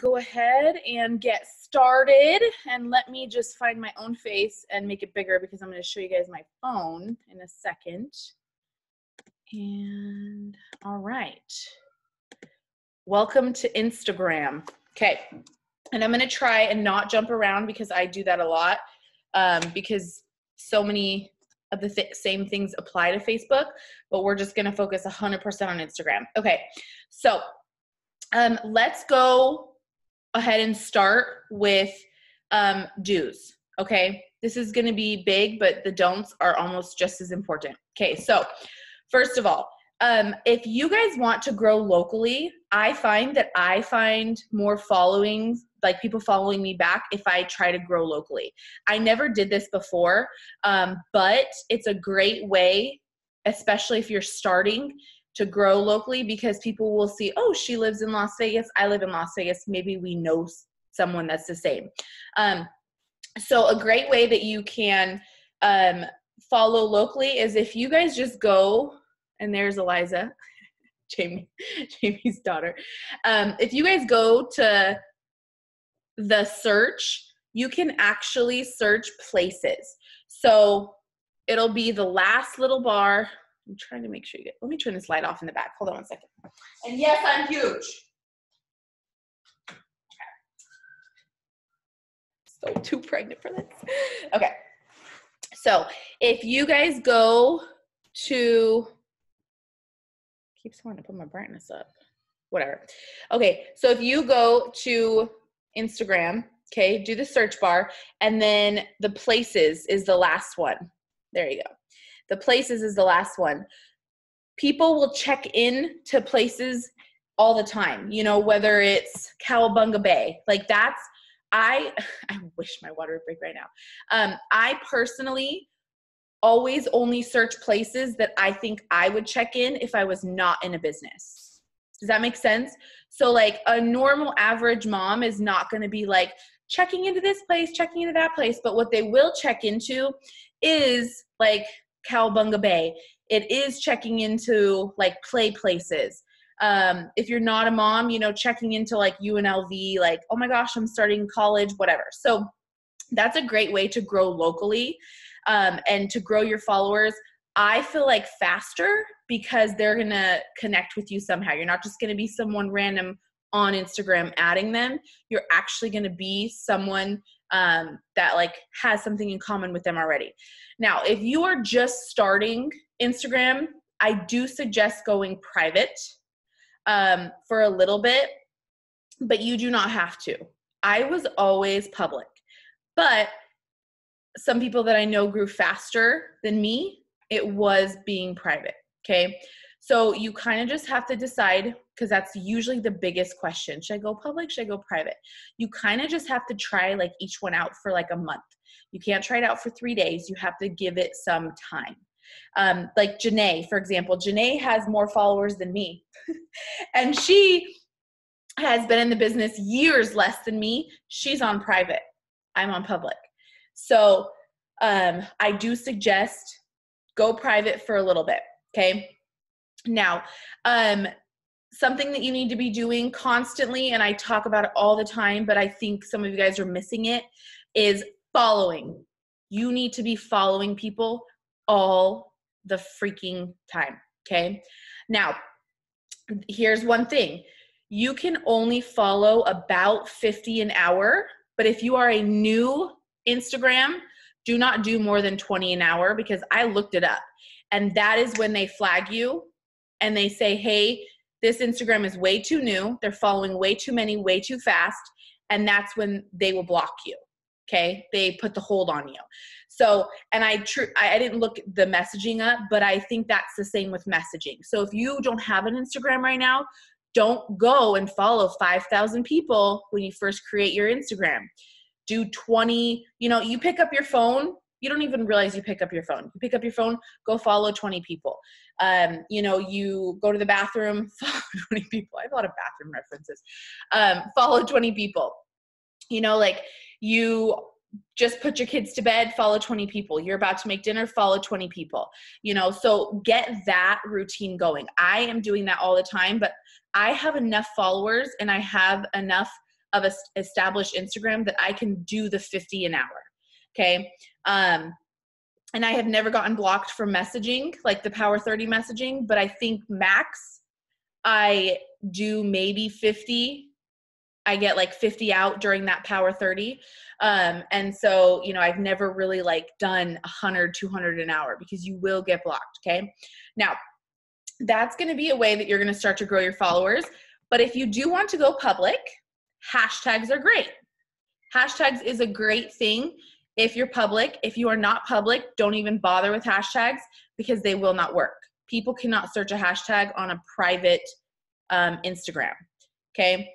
go ahead and get started. And let me just find my own face and make it bigger because I'm going to show you guys my phone in a second. And all right. Welcome to Instagram. Okay. And I'm going to try and not jump around because I do that a lot um, because so many of the th- same things apply to Facebook, but we're just going to focus 100% on Instagram. Okay. So um, let's go ahead and start with um, do's. Okay. This is going to be big, but the don'ts are almost just as important. Okay. So, first of all, um, if you guys want to grow locally, I find that I find more followings, like people following me back, if I try to grow locally. I never did this before, um, but it's a great way, especially if you're starting to grow locally, because people will see, oh, she lives in Las Vegas, I live in Las Vegas. Maybe we know someone that's the same. Um, so, a great way that you can um, follow locally is if you guys just go and there's Eliza, Jamie, Jamie's daughter. Um, if you guys go to the search, you can actually search places. So it'll be the last little bar. I'm trying to make sure you get, let me turn this light off in the back. Hold on one second. And yes, I'm huge. So too pregnant for this. Okay. So if you guys go to keeps wanting to put my brightness up. Whatever. Okay, so if you go to Instagram, okay, do the search bar, and then the places is the last one. There you go. The places is the last one. People will check in to places all the time, you know, whether it's Cowabunga Bay, like that's I I wish my water would break right now. Um, I personally always only search places that I think I would check in if I was not in a business. Does that make sense? So, like, a normal average mom is not going to be like checking into this place, checking into that place, but what they will check into is like Cowabunga Bay. It is checking into like play places. Um, if you're not a mom, you know, checking into like UNLV, like, oh my gosh, I'm starting college, whatever. So, that's a great way to grow locally um, and to grow your followers i feel like faster because they're gonna connect with you somehow you're not just gonna be someone random on instagram adding them you're actually gonna be someone um, that like has something in common with them already now if you are just starting instagram i do suggest going private um, for a little bit but you do not have to i was always public but some people that I know grew faster than me, it was being private. Okay. So you kind of just have to decide because that's usually the biggest question. Should I go public? Should I go private? You kind of just have to try like each one out for like a month. You can't try it out for three days. You have to give it some time. Um, like Janae, for example, Janae has more followers than me. and she has been in the business years less than me. She's on private. I'm on public. So um, I do suggest go private for a little bit. Okay. Now, um, something that you need to be doing constantly, and I talk about it all the time, but I think some of you guys are missing it, is following. You need to be following people all the freaking time. Okay. Now, here's one thing you can only follow about 50 an hour, but if you are a new Instagram, do not do more than 20 an hour because I looked it up. And that is when they flag you and they say, hey, this Instagram is way too new. They're following way too many, way too fast. And that's when they will block you. Okay. They put the hold on you. So, and I true I didn't look the messaging up, but I think that's the same with messaging. So if you don't have an Instagram right now, don't go and follow 5,000 people when you first create your Instagram do 20 you know you pick up your phone you don't even realize you pick up your phone. You pick up your phone go follow 20 people. Um, you know you go to the bathroom follow 20 people. I have a lot of bathroom references. Um, follow 20 people. You know like you just put your kids to bed follow 20 people. You're about to make dinner follow 20 people. You know so get that routine going. I am doing that all the time but i have enough followers and i have enough of a established Instagram that I can do the 50 an hour. Okay. Um, and I have never gotten blocked from messaging, like the Power 30 messaging, but I think max I do maybe 50. I get like 50 out during that Power 30. Um, and so, you know, I've never really like done 100, 200 an hour because you will get blocked. Okay. Now, that's going to be a way that you're going to start to grow your followers. But if you do want to go public, hashtags are great. Hashtags is a great thing if you're public. If you are not public, don't even bother with hashtags because they will not work. People cannot search a hashtag on a private um, Instagram. Okay.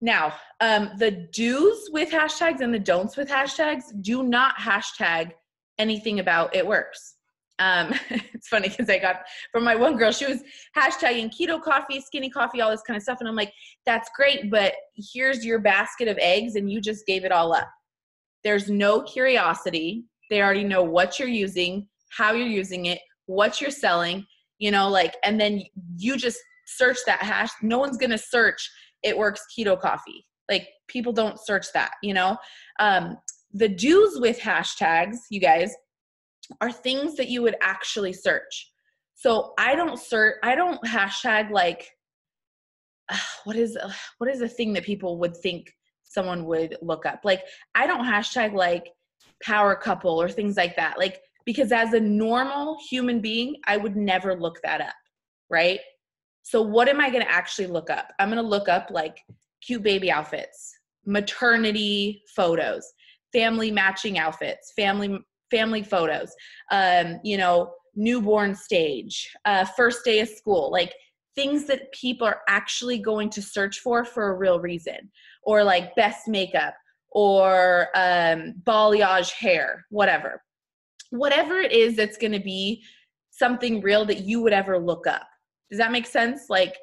Now, um, the do's with hashtags and the don'ts with hashtags do not hashtag anything about it works. Um, it's funny because I got from my one girl, she was hashtagging keto coffee, skinny coffee, all this kind of stuff. And I'm like, that's great, but here's your basket of eggs and you just gave it all up. There's no curiosity. They already know what you're using, how you're using it, what you're selling, you know, like, and then you just search that hash. No one's going to search it works keto coffee. Like people don't search that, you know? Um, the do's with hashtags, you guys, are things that you would actually search. So I don't search, I don't hashtag like, what is what is a thing that people would think someone would look up? Like I don't hashtag like power couple or things like that. Like because as a normal human being, I would never look that up, right? So what am I going to actually look up? I'm going to look up like cute baby outfits, maternity photos, family matching outfits, family family photos, um, you know, newborn stage, uh, first day of school, like things that people are actually going to search for for a real reason, or like best makeup, or um, balayage hair, whatever. Whatever it is that's going to be something real that you would ever look up. Does that make sense? Like,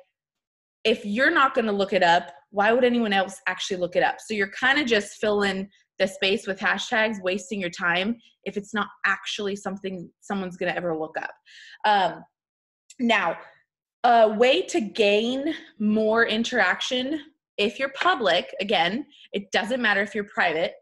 if you're not going to look it up, why would anyone else actually look it up? So you're kind of just filling the space with hashtags, wasting your time if it's not actually something someone's going to ever look up. Um, now, a way to gain more interaction if you're public, again, it doesn't matter if you're private.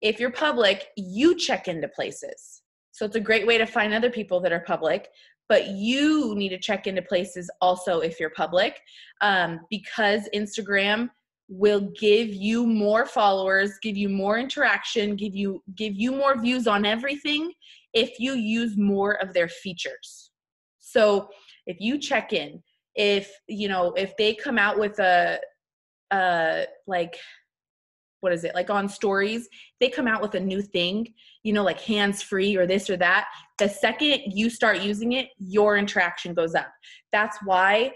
If you're public, you check into places. So it's a great way to find other people that are public, but you need to check into places also if you're public um, because Instagram will give you more followers give you more interaction give you give you more views on everything if you use more of their features so if you check in if you know if they come out with a uh like what is it like on stories they come out with a new thing you know like hands free or this or that the second you start using it your interaction goes up that's why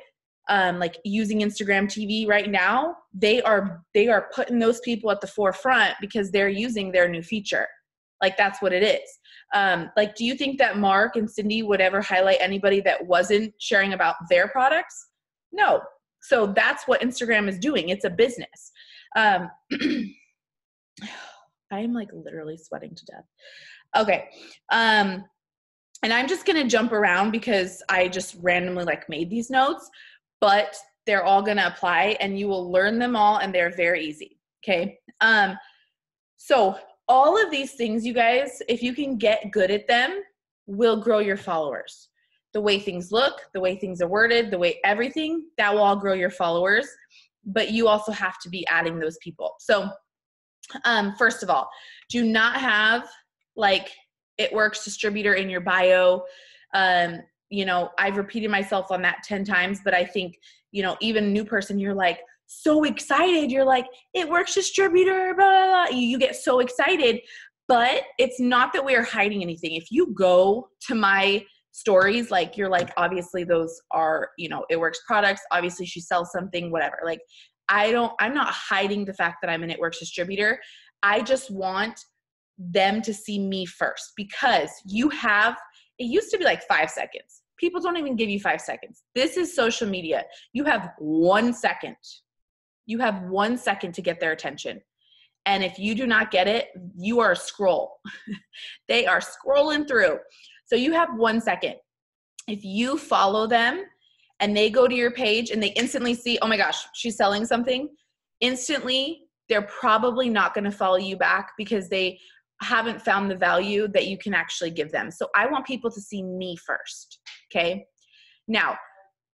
um, like using Instagram TV right now, they are they are putting those people at the forefront because they're using their new feature. Like that's what it is. Um, like, do you think that Mark and Cindy would ever highlight anybody that wasn't sharing about their products? No. So that's what Instagram is doing. It's a business. Um, I am like literally sweating to death. Okay. Um, and I'm just gonna jump around because I just randomly like made these notes but they're all going to apply and you will learn them all and they're very easy. Okay. Um, so all of these things, you guys, if you can get good at them, will grow your followers. The way things look, the way things are worded, the way everything, that will all grow your followers. But you also have to be adding those people. So, um, first of all, do not have like it works distributor in your bio. Um, you know i've repeated myself on that 10 times but i think you know even new person you're like so excited you're like it works distributor blah, blah, blah. You, get so excited but it's not that we are hiding anything if you go to my stories like you're like obviously those are you know it works products obviously she sells something whatever like i don't i'm not hiding the fact that i'm an it works distributor i just want them to see me first because you have it used to be like five seconds. People don't even give you five seconds. This is social media. You have one second. You have one second to get their attention. And if you do not get it, you are a scroll. they are scrolling through. So you have one second. If you follow them and they go to your page and they instantly see, oh my gosh, she's selling something, instantly they're probably not going to follow you back because they haven't found the value that you can actually give them. So I want people to see me first. Okay. Now,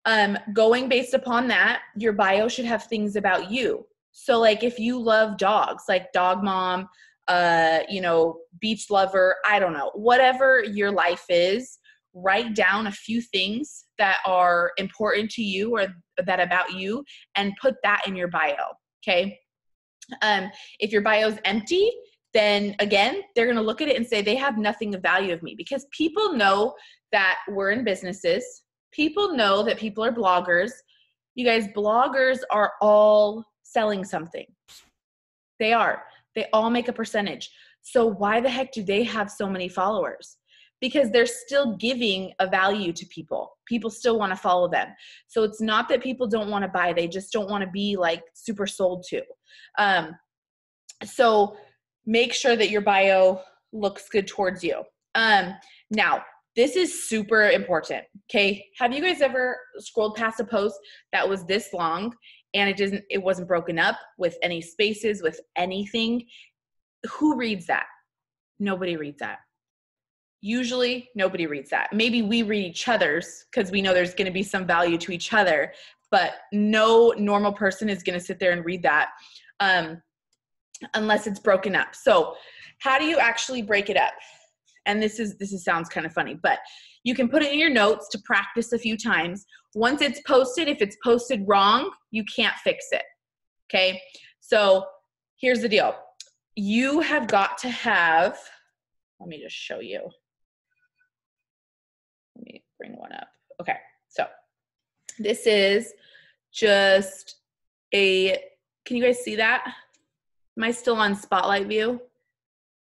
um, going based upon that, your bio should have things about you. So, like if you love dogs, like dog mom, uh, you know, beach lover, I don't know, whatever your life is, write down a few things that are important to you or that about you and put that in your bio. Okay. Um, if your bio is empty, then again, they're going to look at it and say they have nothing of value of me because people know that we're in businesses. People know that people are bloggers. You guys, bloggers are all selling something. They are. They all make a percentage. So why the heck do they have so many followers? Because they're still giving a value to people. People still want to follow them. So it's not that people don't want to buy, they just don't want to be like super sold to. Um, so make sure that your bio looks good towards you. Um, now, this is super important. Okay. Have you guys ever scrolled past a post that was this long and it didn't it wasn't broken up with any spaces, with anything? Who reads that? Nobody reads that. Usually nobody reads that. Maybe we read each other's because we know there's going to be some value to each other, but no normal person is going to sit there and read that. Um, unless it's broken up. So, how do you actually break it up? And this is this is sounds kind of funny, but you can put it in your notes to practice a few times. Once it's posted, if it's posted wrong, you can't fix it. Okay? So, here's the deal. You have got to have let me just show you. Let me bring one up. Okay. So, this is just a can you guys see that? Am I still on spotlight view?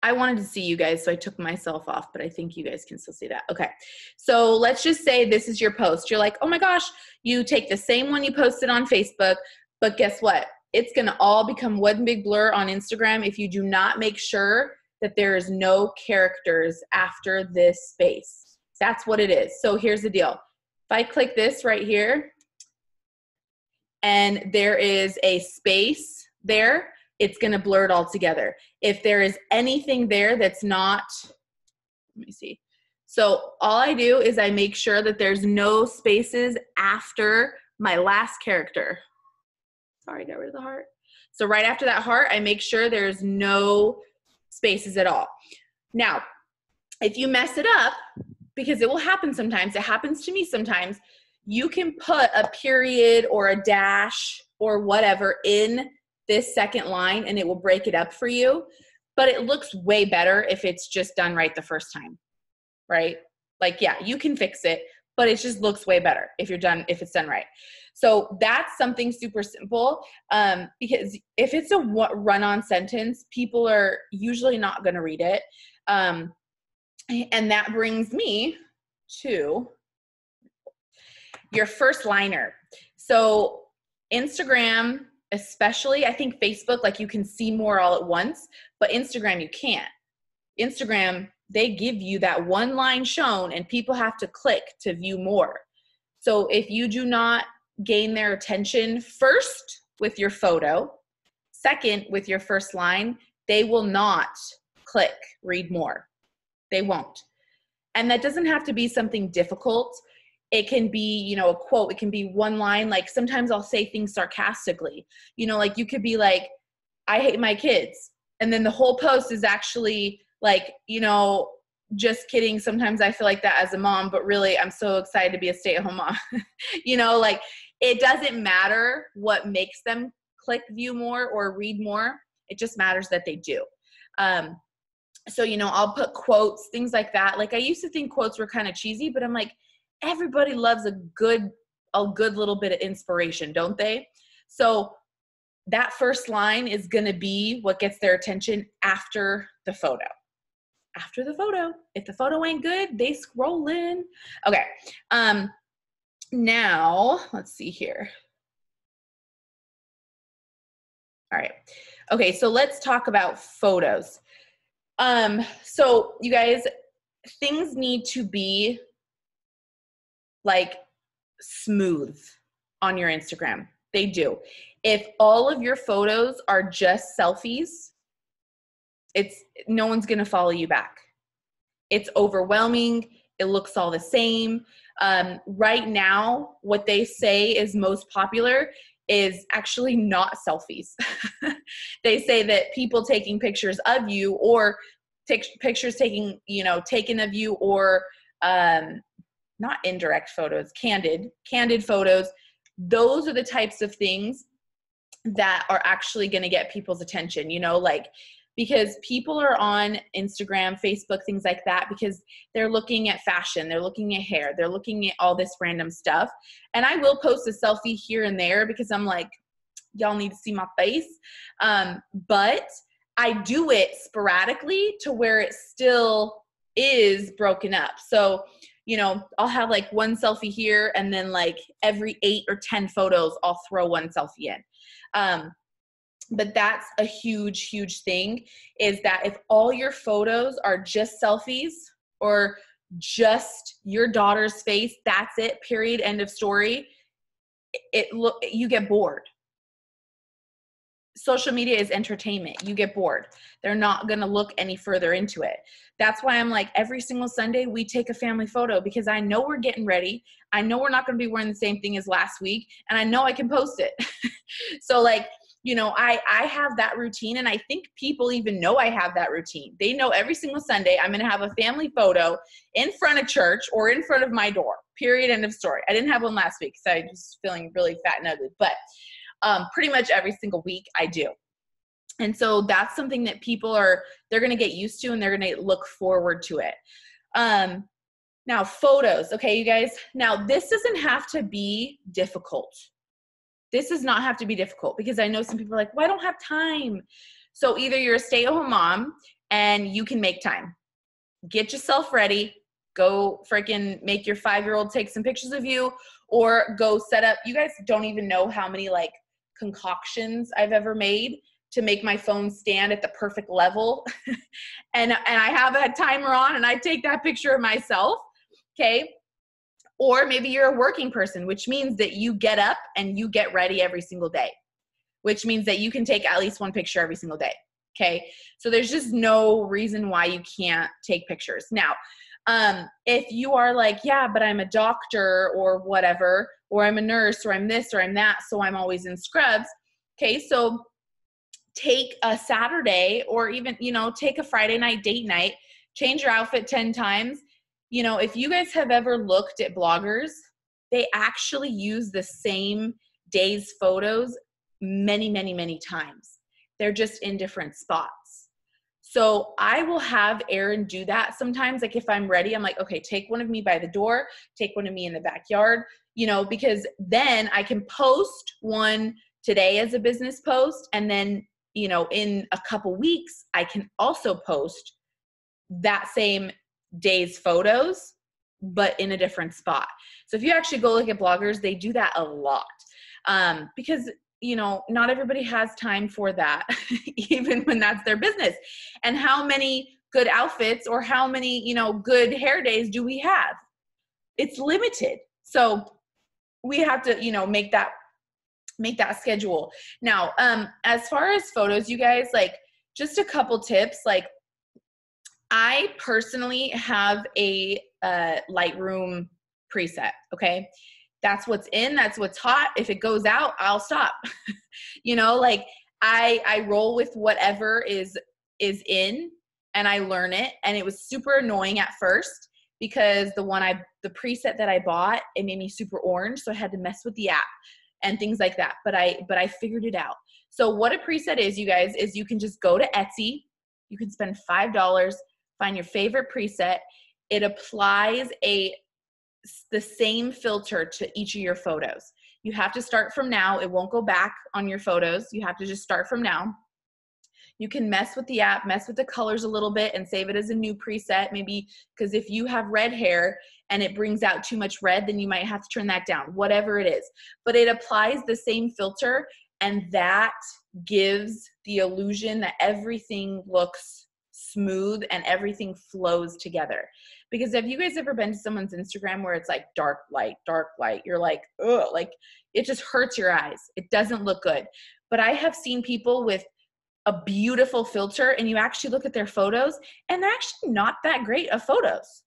I wanted to see you guys, so I took myself off, but I think you guys can still see that. Okay. So let's just say this is your post. You're like, oh my gosh, you take the same one you posted on Facebook, but guess what? It's going to all become one big blur on Instagram if you do not make sure that there is no characters after this space. That's what it is. So here's the deal. If I click this right here, and there is a space there, it's going to blur it all together. If there is anything there that's not, let me see. So all I do is I make sure that there's no spaces after my last character. Sorry, got rid of the heart. So right after that heart, I make sure there's no spaces at all. Now, if you mess it up, because it will happen sometimes, it happens to me sometimes, you can put a period or a dash or whatever in this second line and it will break it up for you. But it looks way better if it's just done right the first time, right? Like, yeah, you can fix it, but it just looks way better if you're done, if it's done right. So that's something super simple um, because if it's a run on sentence, people are usually not going to read it. Um, and that brings me to your first liner. So Instagram especially i think facebook like you can see more all at once but instagram you can't. Instagram they give you that one line shown and people have to click to view more. So if you do not gain their attention first with your photo second with your first line they will not click read more. They won't. And that doesn't have to be something difficult it can be you know a quote it can be one line like sometimes i'll say things sarcastically. You know like you could be like i hate my kids. And then the whole post is actually like you know just kidding. Sometimes i feel like that as a mom but really i'm so excited to be a stay-at-home mom. You know like it doesn't matter what makes them click view more or read more. It just matters that they do. Um so you know i'll put quotes things like that. Like i used to think quotes were kind of cheesy but i'm like everybody loves a good a good little bit of inspiration, don't they? So that first line is going to be what gets their attention after the photo. After the photo. If the photo ain't good, they scroll in. Okay. Um now, let's see here. All right. Okay, so let's talk about photos. Um so you guys things need to be like smooth on your Instagram. They do. If all of your photos are just selfies, it's no one's going to follow you back. It's overwhelming. It looks all the same. Um, right now, what they say is most popular is actually not selfies. they say that people taking pictures of you or take pictures taking, you know, taken of you or um, not indirect photos, candid, candid photos. Those are the types of things that are actually going to get people's attention. You know, like because people are on Instagram, Facebook, things like that because they're looking at fashion, they're looking at hair, they're looking at all this random stuff. And I will post a selfie here and there because I'm like, y'all need to see my face. Um, but I do it sporadically to where it still is broken up. So, you know, I'll have like one selfie here and then like every eight or 10 photos, I'll throw one selfie in. Um, but that's a huge huge thing is that if all your photos are just selfies or just your daughter's face that's it period end of story it look you get bored social media is entertainment. You get bored. They're not going to look any further into it. That's why i'm like every single sunday we take a family photo because i know we're getting ready. I know we're not going to be wearing the same thing as last week and i know i can post it. So like you know i i have that routine and i think people even know i have that routine. They know every single sunday i'm going to have a family photo in front of church or in front of my door period end of story. I didn't have one last week because i was feeling really fat and ugly but um, pretty much every single week i do and so that's something that people are they're going to get used to and they're going to look forward to it um, now photos okay you guys now this doesn't have to be difficult this does not have to be difficult because I know some people are like, well, I don't have time. So either you're a stay at home mom and you can make time. Get yourself ready. Go freaking make your five year old take some pictures of you or go set up. You guys don't even know how many like concoctions I've ever made to make my phone stand at the perfect level. and and I have a timer on and I take that picture of myself. Okay. Or maybe you're a working person, which means that you get up and you get ready every single day, which means that you can take at least one picture every single day. Okay. So there's just no reason why you can't take pictures. Now, um, if you are like, yeah, but I'm a doctor or whatever, or I'm a nurse or I'm this or I'm that, so I'm always in scrubs. Okay. So take a Saturday or even, you know, take a Friday night date night, change your outfit 10 times you know, if you guys have ever looked at bloggers, they actually use the same day's photos many, many, many times. They're just in different spots. So I will have Aaron do that sometimes. Like if I'm ready, I'm like, okay, take one of me by the door, take one of me in the backyard, you know, because then I can post one today as a business post. And then, you know, in a couple weeks, I can also post that same day's photos, but in a different spot. So if you actually go look at bloggers, they do that a lot um, because you know not everybody has time for that, even when that's their business. And how many good outfits or how many you know good hair days do we have? It's limited. So we have to you know make that make that schedule. Now, um, as far as photos, you guys like just a couple tips like I personally have a uh, Lightroom preset. Okay. That's what's in, that's what's hot. If it goes out, I'll stop. you know, like I I roll with whatever is is in and I learn it. And it was super annoying at first because the one I the preset that I bought, it made me super orange. So I had to mess with the app and things like that. But I but I figured it out. So what a preset is, you guys, is you can just go to Etsy. You can spend five dollars find your favorite preset. It applies a the same filter to each of your photos. You have to start from now. It won't go back on your photos. You have to just start from now. You can mess with the app, mess with the colors a little bit and save it as a new preset. Maybe because if you have red hair and it brings out too much red, then you might have to turn that down, whatever it is. But it applies the same filter and that gives the illusion that everything looks smooth and everything flows together. Because have you guys ever been to someone's Instagram where it's like dark light, dark light? You're like, oh, like it just hurts your eyes. It doesn't look good. But I have seen people with a beautiful filter and you actually look at their photos and they're actually not that great of photos.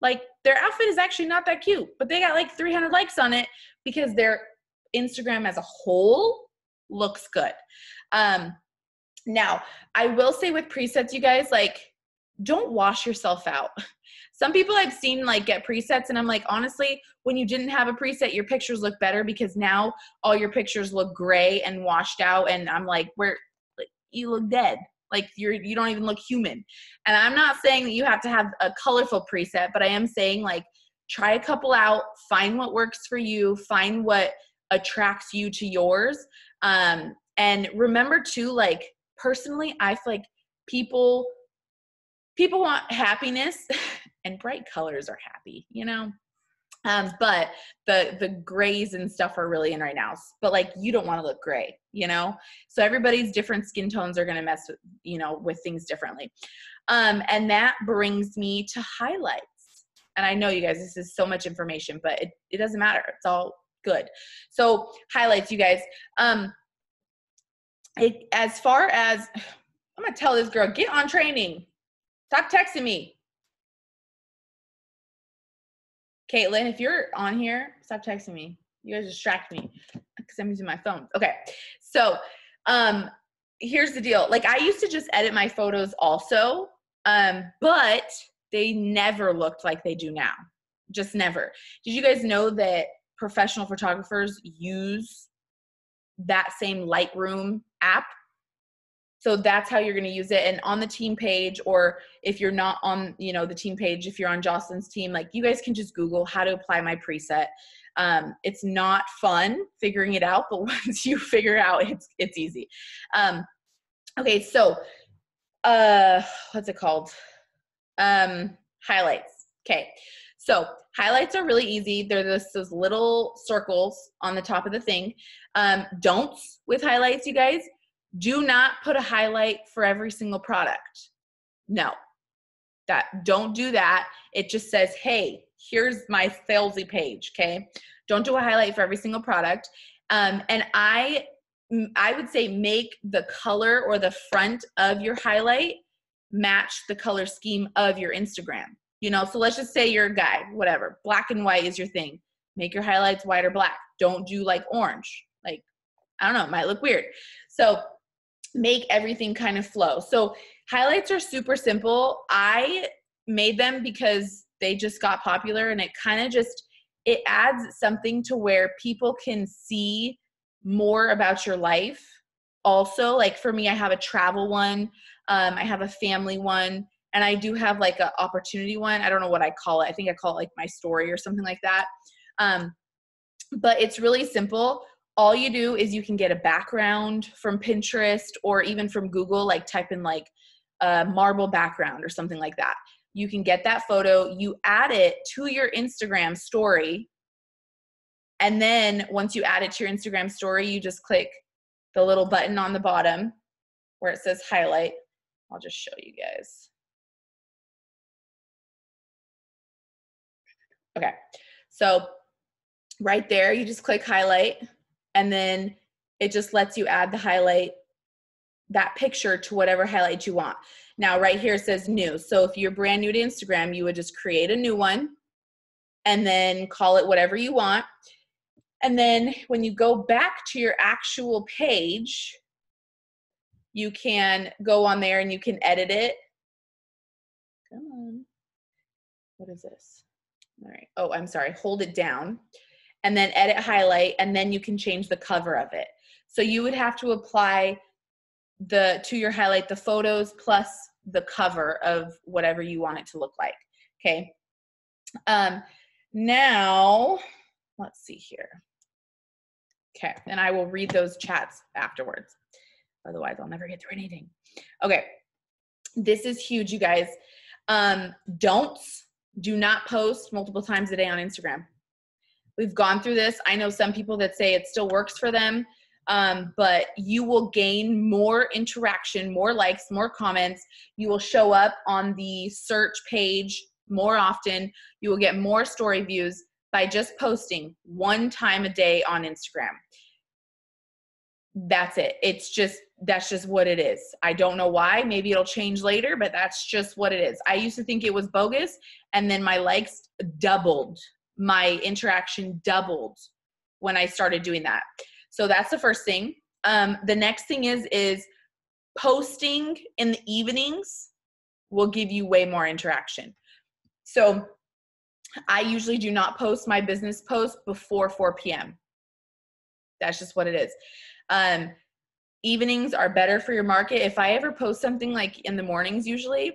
Like their outfit is actually not that cute, but they got like 300 likes on it because their Instagram as a whole looks good. Um, now, I will say with presets, you guys, like, don't wash yourself out. Some people I've seen like get presets, and I'm like, honestly, when you didn't have a preset, your pictures look better because now all your pictures look gray and washed out. And I'm like, where like, you look dead. Like you're you don't even look human. And I'm not saying that you have to have a colorful preset, but I am saying like try a couple out, find what works for you, find what attracts you to yours. Um, and remember too, like personally, I feel like people people want happiness and bright colors are happy, you know? Um, but the the grays and stuff are really in right now. But like you don't want to look gray, you know. So everybody's different skin tones are gonna mess with you know with things differently. Um, and that brings me to highlights. And I know you guys, this is so much information, but it, it doesn't matter. It's all good. So highlights, you guys. Um, it, as far as I'm gonna tell this girl, get on training. Stop texting me. Caitlin, if you're on here, stop texting me. You guys distract me because I'm using my phone. Okay, so um, here's the deal. Like I used to just edit my photos also, um, but they never looked like they do now. Just never. Did you guys know that professional photographers use that same Lightroom app. So that's how you're going to use it. And on the team page, or if you're not on, you know, the team page, if you're on Jocelyn's team, like you guys can just Google how to apply my preset. Um, it's not fun figuring it out, but once you figure out, it's it's easy. Um, okay, so uh, what's it called? Um, highlights. Okay, so highlights are really easy. They're just those little circles on the top of the thing. Um, don'ts with highlights, you guys. Do not put a highlight for every single product. No, that don't do that. It just says, hey, here's my salesy page. Okay, don't do a highlight for every single product. Um, and I, I would say make the color or the front of your highlight match the color scheme of your Instagram. You know, so let's just say you're a guy, whatever, black and white is your thing. Make your highlights white or black. Don't do like orange. Like, I don't know, it might look weird. So make everything kind of flow. So highlights are super simple. I made them because they just got popular and it kind of just it adds something to where people can see more about your life also like for me i have a travel one um, i have a family one and I do have like an opportunity one. I don't know what I call it. I think I call it like my story or something like that. Um, but it's really simple. All you do is you can get a background from Pinterest or even from Google, like type in like a marble background or something like that. You can get that photo, you add it to your Instagram story. And then once you add it to your Instagram story, you just click the little button on the bottom where it says highlight. I'll just show you guys. Okay, so right there, you just click highlight and then it just lets you add the highlight, that picture to whatever highlight you want. Now, right here it says new. So if you're brand new to Instagram, you would just create a new one and then call it whatever you want. And then when you go back to your actual page, you can go on there and you can edit it. Come on. What is this? All right. Oh, I'm sorry. Hold it down and then edit highlight and then you can change the cover of it. So you would have to apply the to your highlight the photos plus the cover of whatever you want it to look like. Okay. Um now let's see here. Okay, and I will read those chats afterwards. Otherwise, I'll never get through anything. Okay. This is huge, you guys. Um, don'ts do not post multiple times a day on Instagram. We've gone through this. I know some people that say it still works for them. um, but you will gain more interaction, more likes, more comments. You will show up on the search page more often. You will get more story views by just posting one time a day on Instagram. That's it. It's just, that's just what it is. I don't know why. Maybe it'll change later, but that's just what it is. I used to think it was bogus, and then my likes doubled, my interaction doubled when I started doing that. So that's the first thing. Um, the next thing is is posting in the evenings will give you way more interaction. So I usually do not post my business post before 4 p.m. That's just what it is. Um, evenings are better for your market. If I ever post something like in the mornings, usually,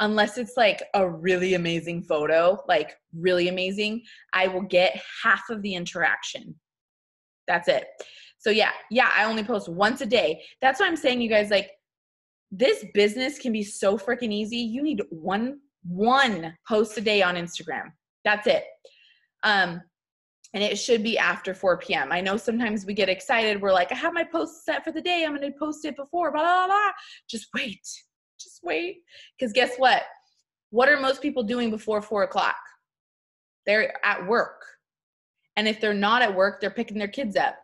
unless it's like a really amazing photo, like really amazing, I will get half of the interaction. That's it. So yeah, yeah, I only post once a day. That's why I'm saying you guys like this business can be so freaking easy. You need one one post a day on Instagram. That's it. Um, and it should be after 4 p.m. I know sometimes we get excited. We're like, I have my post set for the day. I'm going to post it before, blah, blah, blah. Just wait. Just wait. Because guess what? What are most people doing before four o'clock? They're at work. And if they're not at work, they're picking their kids up.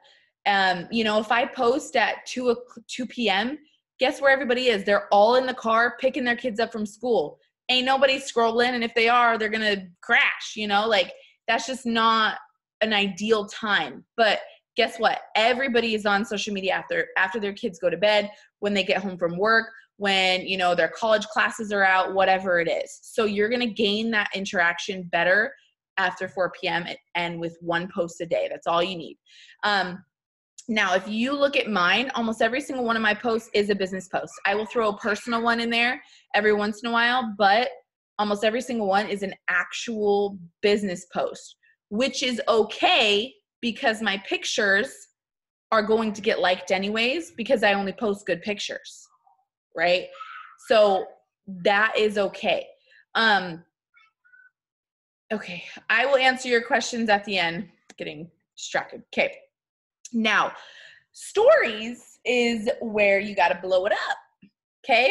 Um, you know, if I post at 2, 2 p.m., guess where everybody is? They're all in the car picking their kids up from school ain't nobody scrolling and if they are they're gonna crash you know like that's just not an ideal time but guess what everybody is on social media after after their kids go to bed when they get home from work when you know their college classes are out whatever it is. So you're going to gain that interaction better after 4 p.m and with one post a day. That's all you need. Um, now, if you look at mine, almost every single one of my posts is a business post. I will throw a personal one in there every once in a while, but almost every single one is an actual business post, which is okay because my pictures are going to get liked anyways because I only post good pictures, right? So that is okay. Um okay, I will answer your questions at the end. Getting distracted. Okay. Now, stories is where you got to blow it up. Okay?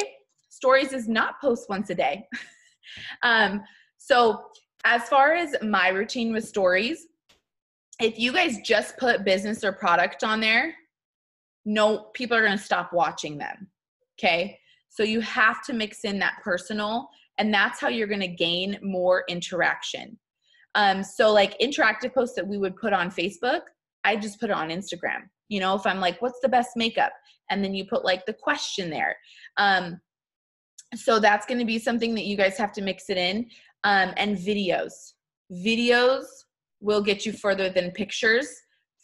Stories is not post once a day. um, so, as far as my routine with stories, if you guys just put business or product on there, no people are going to stop watching them. Okay? So you have to mix in that personal and that's how you're going to gain more interaction. Um, so like interactive posts that we would put on Facebook, I just put it on Instagram. You know, if I'm like, what's the best makeup? And then you put like the question there. Um, so that's going to be something that you guys have to mix it in. Um, and videos. Videos will get you further than pictures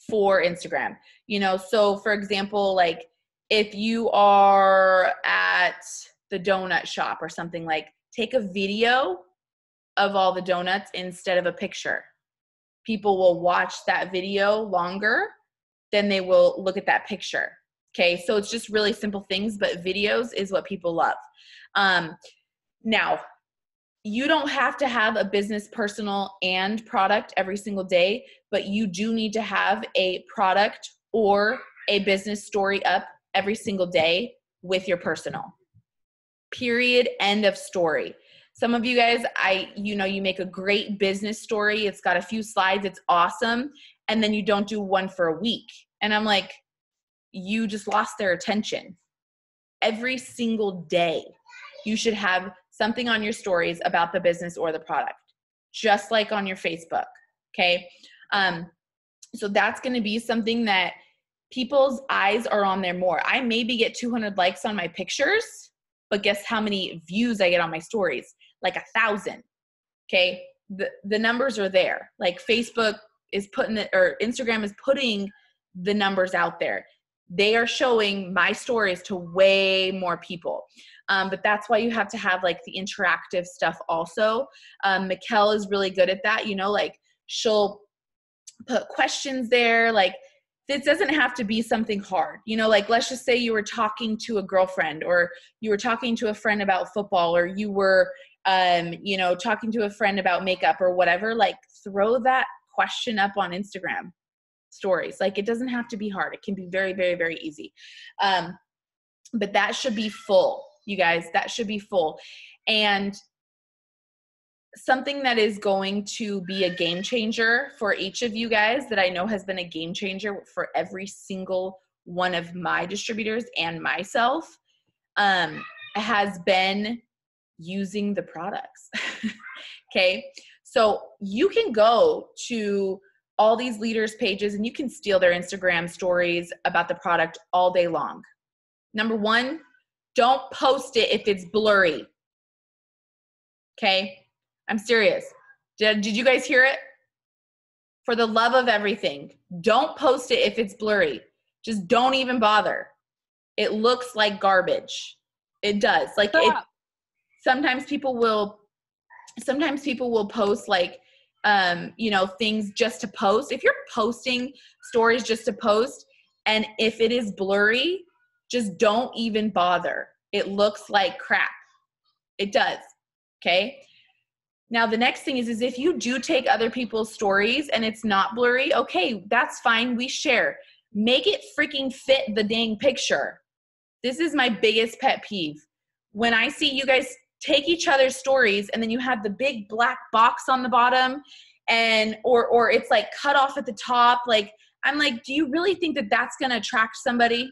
for Instagram. You know, so for example, like if you are at the donut shop or something like, take a video of all the donuts instead of a picture people will watch that video longer than they will look at that picture. Okay, so it's just really simple things, but videos is what people love. Um, now, you don't have to have a business, personal, and product every single day, but you do need to have a product or a business story up every single day with your personal. Period. End of story. Some of you guys i you know you make a great business story. It's got a few slides. It's awesome. And then you don't do one for a week. And i'm like you just lost their attention. Every single day you should have something on your stories about the business or the product just like on your facebook okay? Um, so that's going to be something that people's eyes are on there more i maybe get 200 likes on my pictures but guess how many views i get on my stories like a thousand. Okay. The, the numbers are there. Like Facebook is putting it, or Instagram is putting the numbers out there. They are showing my stories to way more people. Um, but that's why you have to have like the interactive stuff also. Um, Mikkel is really good at that. You know, like she'll put questions there, like this doesn't have to be something hard. You know, like let's just say you were talking to a girlfriend or you were talking to a friend about football or you were um, you know, talking to a friend about makeup or whatever, like throw that question up on Instagram. stories. Like it doesn't have to be hard. It can be very, very, very easy. Um, but that should be full, you guys. That should be full. And something that is going to be a game changer for each of you guys that I know has been a game changer for every single one of my distributors and myself um, has been using the products. okay. So you can go to all these leaders' pages and you can steal their Instagram stories about the product all day long. Number one, don't post it if it's blurry. Okay. I'm serious. Did, did you guys hear it? For the love of everything, don't post it if it's blurry. Just don't even bother. It looks like garbage. It does. Like it, sometimes people will sometimes people will post like um you know things just to post. If you're posting stories just to post and if it is blurry, just don't even bother. It looks like crap. It does. Okay? Now the next thing is is if you do take other people's stories and it's not blurry, okay, that's fine. We share. Make it freaking fit the dang picture. This is my biggest pet peeve. When I see you guys take each other's stories and then you have the big black box on the bottom and or or it's like cut off at the top like I'm like, do you really think that that's going to attract somebody?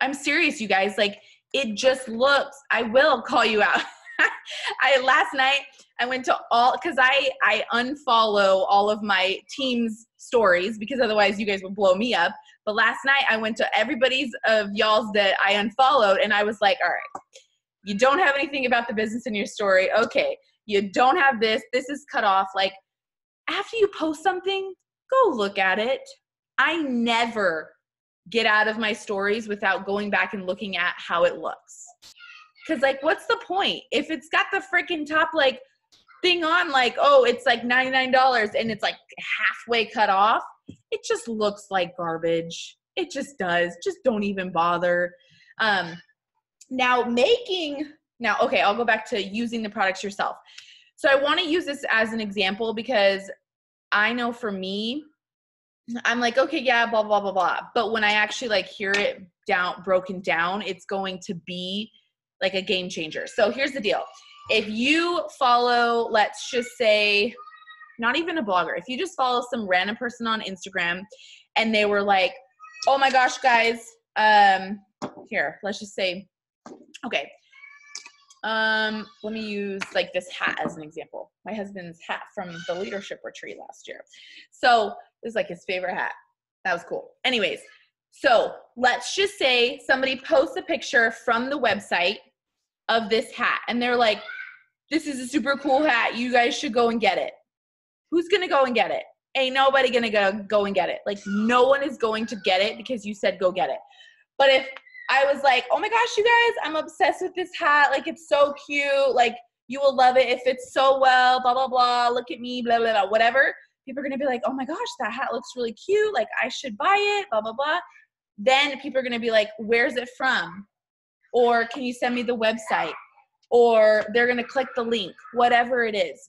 I'm serious, you guys. Like, it just looks, I will call you out. I last night I went to all because I I unfollow all of my team's stories because otherwise you guys would blow me up. But last night I went to everybody's of y'all's that I unfollowed and I was like, all right, you don't have anything about the business in your story. Okay, you don't have this. This is cut off. Like after you post something, go look at it. I never get out of my stories without going back and looking at how it looks. Cause like, what's the point if it's got the freaking top like thing on, like, oh, it's like ninety nine dollars and it's like halfway cut off? It just looks like garbage. It just does. Just don't even bother. Um, now making now, okay, I'll go back to using the products yourself. So I want to use this as an example because I know for me, I'm like, okay, yeah, blah, blah, blah, blah. But when I actually like hear it down broken down, it's going to be like a game changer. So here's the deal. If you follow, let's just say, not even a blogger, if you just follow some random person on Instagram and they were like, oh my gosh, guys, um, here, let's just say, okay, um, let me use like this hat as an example. My husband's hat from the leadership retreat last year. So this is like his favorite hat. That was cool. Anyways, so let's just say somebody posts a picture from the website of this hat and they're like, this is a super cool hat. You guys should go and get it. Who's going to go and get it? Ain't nobody going to go, go and get it. Like, no one is going to get it because you said go get it. But if I was like, oh my gosh, you guys, I'm obsessed with this hat. Like, it's so cute. Like, you will love it. It fits so well, blah, blah, blah. Look at me, blah, blah, blah, whatever. People are going to be like, oh my gosh, that hat looks really cute. Like, I should buy it, blah, blah, blah. Then people are going to be like, where's it from? Or can you send me the website? Or they're going to click the link, whatever it is.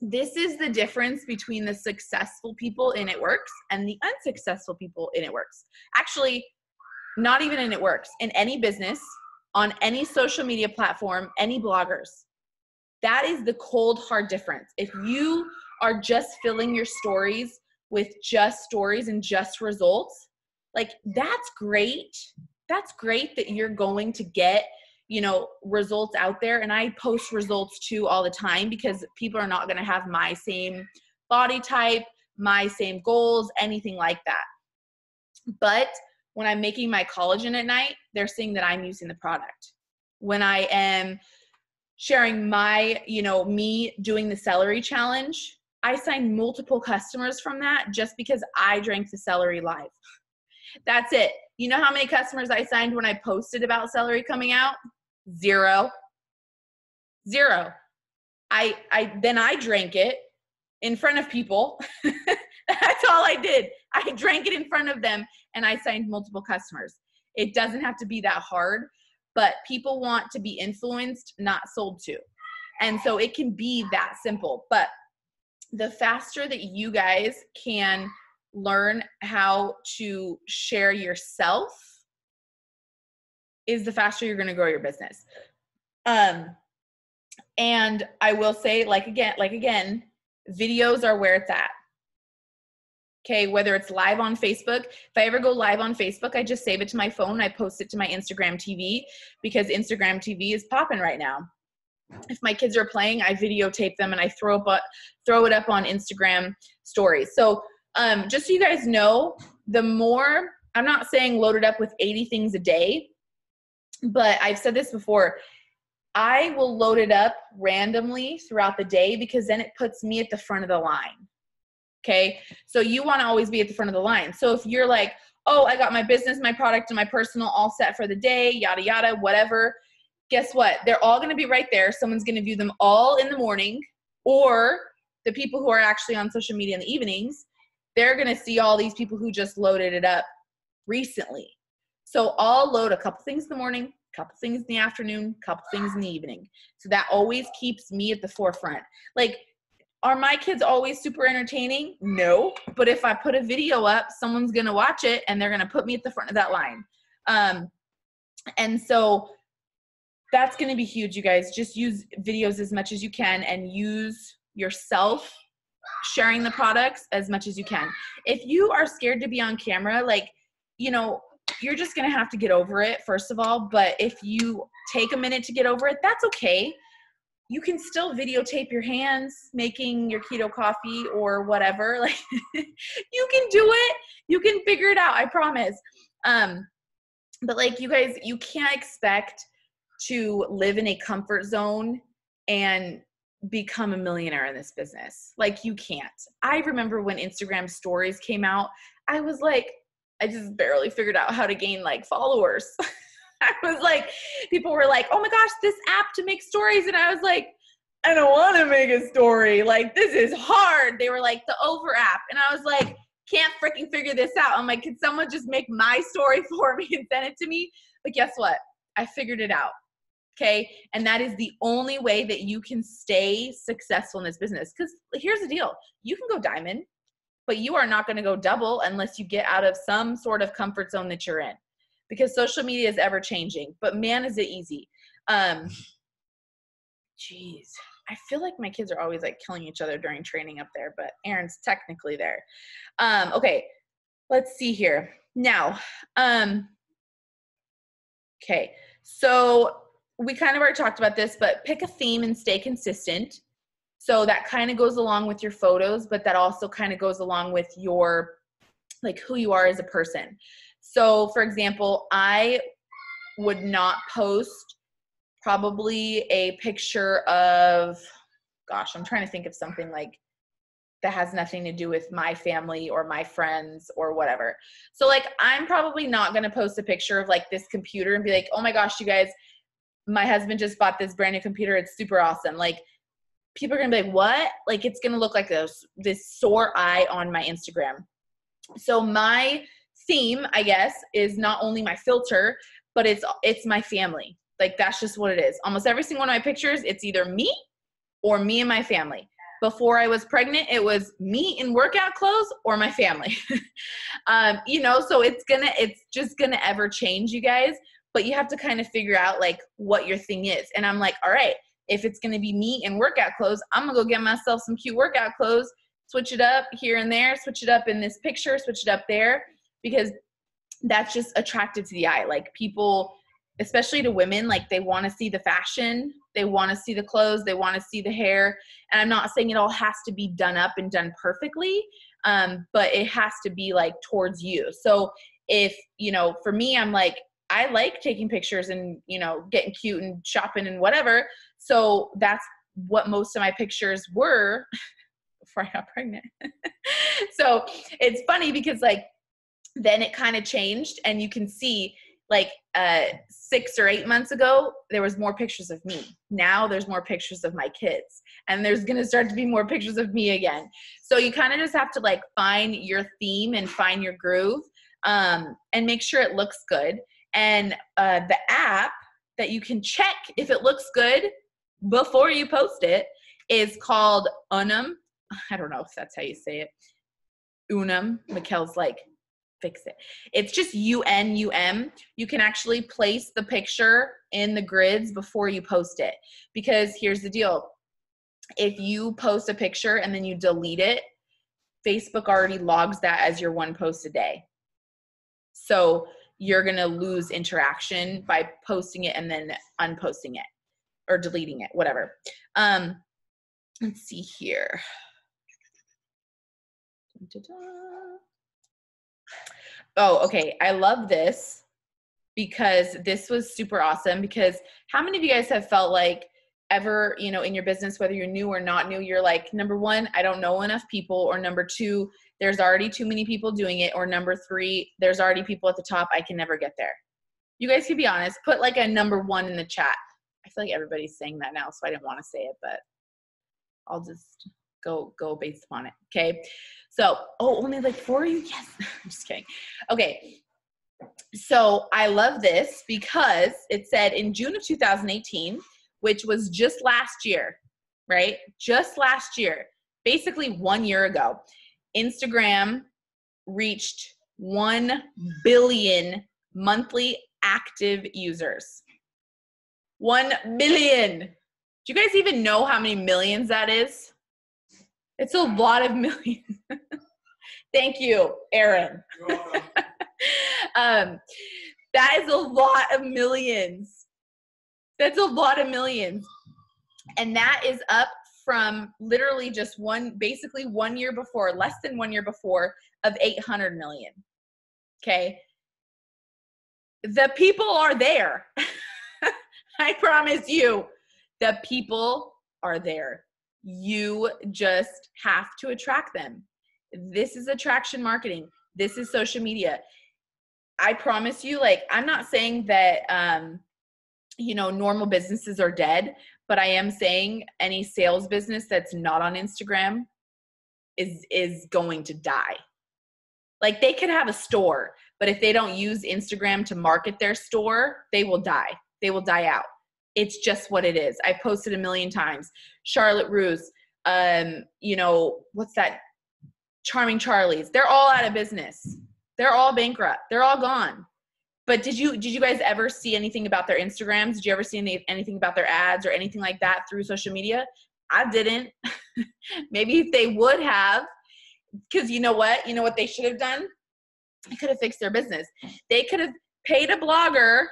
This is the difference between the successful people in It Works and the unsuccessful people in It Works. Actually, not even in It Works, in any business, on any social media platform, any bloggers. That is the cold, hard difference. If you are just filling your stories with just stories and just results, like that's great. That's great that you're going to get, you know, results out there. And I post results too all the time because people are not going to have my same body type, my same goals, anything like that. But when I'm making my collagen at night, they're seeing that I'm using the product. When I am sharing my, you know, me doing the celery challenge, I signed multiple customers from that just because I drank the celery live. That's it. You know how many customers I signed when I posted about celery coming out? Zero. Zero. I I then I drank it in front of people. That's all I did. I drank it in front of them and I signed multiple customers. It doesn't have to be that hard, but people want to be influenced, not sold to. And so it can be that simple. But the faster that you guys can learn how to share yourself is the faster you're going to grow your business. Um and I will say like again like again videos are where it's at. Okay, whether it's live on Facebook. If I ever go live on Facebook, I just save it to my phone. I post it to my Instagram TV because Instagram TV is popping right now. If my kids are playing, I videotape them and I throw up throw it up on Instagram stories. So um, just so you guys know, the more I'm not saying loaded up with 80 things a day, but I've said this before. I will load it up randomly throughout the day because then it puts me at the front of the line. Okay. So you want to always be at the front of the line. So if you're like, oh, I got my business, my product, and my personal all set for the day, yada, yada, whatever, guess what? They're all going to be right there. Someone's going to view them all in the morning, or the people who are actually on social media in the evenings, they're going to see all these people who just loaded it up recently. So I'll load a couple things in the morning, couple things in the afternoon, couple things in the evening. So that always keeps me at the forefront. Like are my kids always super entertaining? No. But if I put a video up, someone's to watch it and they're to put me at the front of that line. Um, and so that's to be huge, you guys. Just use videos as much as you can and use yourself sharing the products as much as you can. If you are scared to be on camera, like, you know, you're just going to have to get over it, first of all. But if you take a minute to get over it, that's okay you can still videotape your hands making your keto coffee or whatever like you can do it you can figure it out i promise um but like you guys you can't expect to live in a comfort zone and become a millionaire in this business like you can't i remember when instagram stories came out i was like i just barely figured out how to gain like followers I was like, people were like, oh my gosh, this app to make stories. And I was like, I don't want to make a story. Like, this is hard. They were like, the over app. And I was like, can't freaking figure this out. I'm like, can someone just make my story for me and send it to me? But guess what? I figured it out. Okay. And that is the only way that you can stay successful in this business. Because here's the deal you can go diamond, but you are not going to go double unless you get out of some sort of comfort zone that you're in because social media is ever changing. But man, is it easy. Um, jeez. I feel like my kids are always like killing each other during training up there, but Aaron's technically there. Um, okay, let's see here. Now, um, okay, so we kind of already talked about this, but pick a theme and stay consistent. So that kind of goes along with your photos, but that also kind of goes along with your like who you are as a person. So, for example, I would not post probably a picture of, gosh, I'm trying to think of something like that has nothing to do with my family or my friends or whatever. So, like, I'm probably not going to post a picture of like this computer and be like, oh my gosh, you guys, my husband just bought this brand new computer. It's super awesome. Like, people are to be like, what? Like, it's to look like this, this sore eye on my Instagram. So, my theme, I guess, is not only my filter, but it's it's my family. Like that's just what it is. Almost every single one of my pictures, it's either me or me and my family. Before I was pregnant, it was me in workout clothes or my family. um, you know, so it's gonna it's just gonna ever change, you guys. But you have to kind of figure out like what your thing is. And I'm like, all right, if it's gonna be me in workout clothes, I'm gonna go get myself some cute workout clothes, switch it up here and there, switch it up in this picture, switch it up there because that's just attractive to the eye. Like people, especially to women, like they want to see the fashion, they want to see the clothes, they want to see the hair. And I'm not saying it all has to be done up and done perfectly, um, but it has to be like towards you. So if, you know, for me, I'm like, I like taking pictures and, you know, getting cute and shopping and whatever. So that's what most of my pictures were before I got pregnant. so it's funny because like then it kind of changed and you can see like uh six or eight months ago there was more pictures of me now there's more pictures of my kids and there's gonna start to be more pictures of me again so you kind of just have to like find your theme and find your groove um, and make sure it looks good and uh, the app that you can check if it looks good before you post it is called unum i don't know if that's how you say it unum. Mikkel's like, fix it. It's just UNUM. You can actually place the picture in the grids before you post it. Because here's the deal if you post a picture and then you delete it, Facebook already logs that as your one post a day. So you're going to lose interaction by posting it and then unposting it or deleting it, whatever. Um, let's see here. Oh, okay. I love this because this was super awesome. Because how many of you guys have felt like ever, you know, in your business, whether you're new or not new, you're like, number one, I don't know enough people, or number two, there's already too many people doing it, or number three, there's already people at the top, I can never get there. You guys can be honest. Put like a number one in the chat. I feel like everybody's saying that now, so I didn't want to say it, but I'll just go go based upon it. Okay. So, oh, only like four of you? Yes. I'm just kidding. Okay. So I love this because it said in June of 2018, which was just last year, right? Just last year, basically one year ago, Instagram reached 1 billion monthly active users. 1 billion. Do you guys even know how many millions that is? It's a lot of millions. Thank you, Aaron. um, that is a lot of millions. That's a lot of millions. And that is up from literally just one, basically one year before, less than one year before, of 800 million. Okay. The people are there. I promise you, the people are there. You just have to attract them. This is attraction marketing. This is social media. I promise you, like, I'm not saying that, um, you know, normal businesses are dead, but I am saying any sales business that's not on Instagram is is going to die. Like they could have a store, but if they don't use Instagram to market their store, they will die. They will die out. It's just what it is. I've posted a million times. Charlotte Russe, um, you know, what's that? Charming Charlie's. They're all out of business. They're all bankrupt. They're all gone. But did you did you guys ever see anything about their Instagrams? Did you ever see any, anything about their ads or anything like that through social media? I didn't. Maybe if they would have, because you know what? You know what they should have done? They could have fixed their business. They could have paid a blogger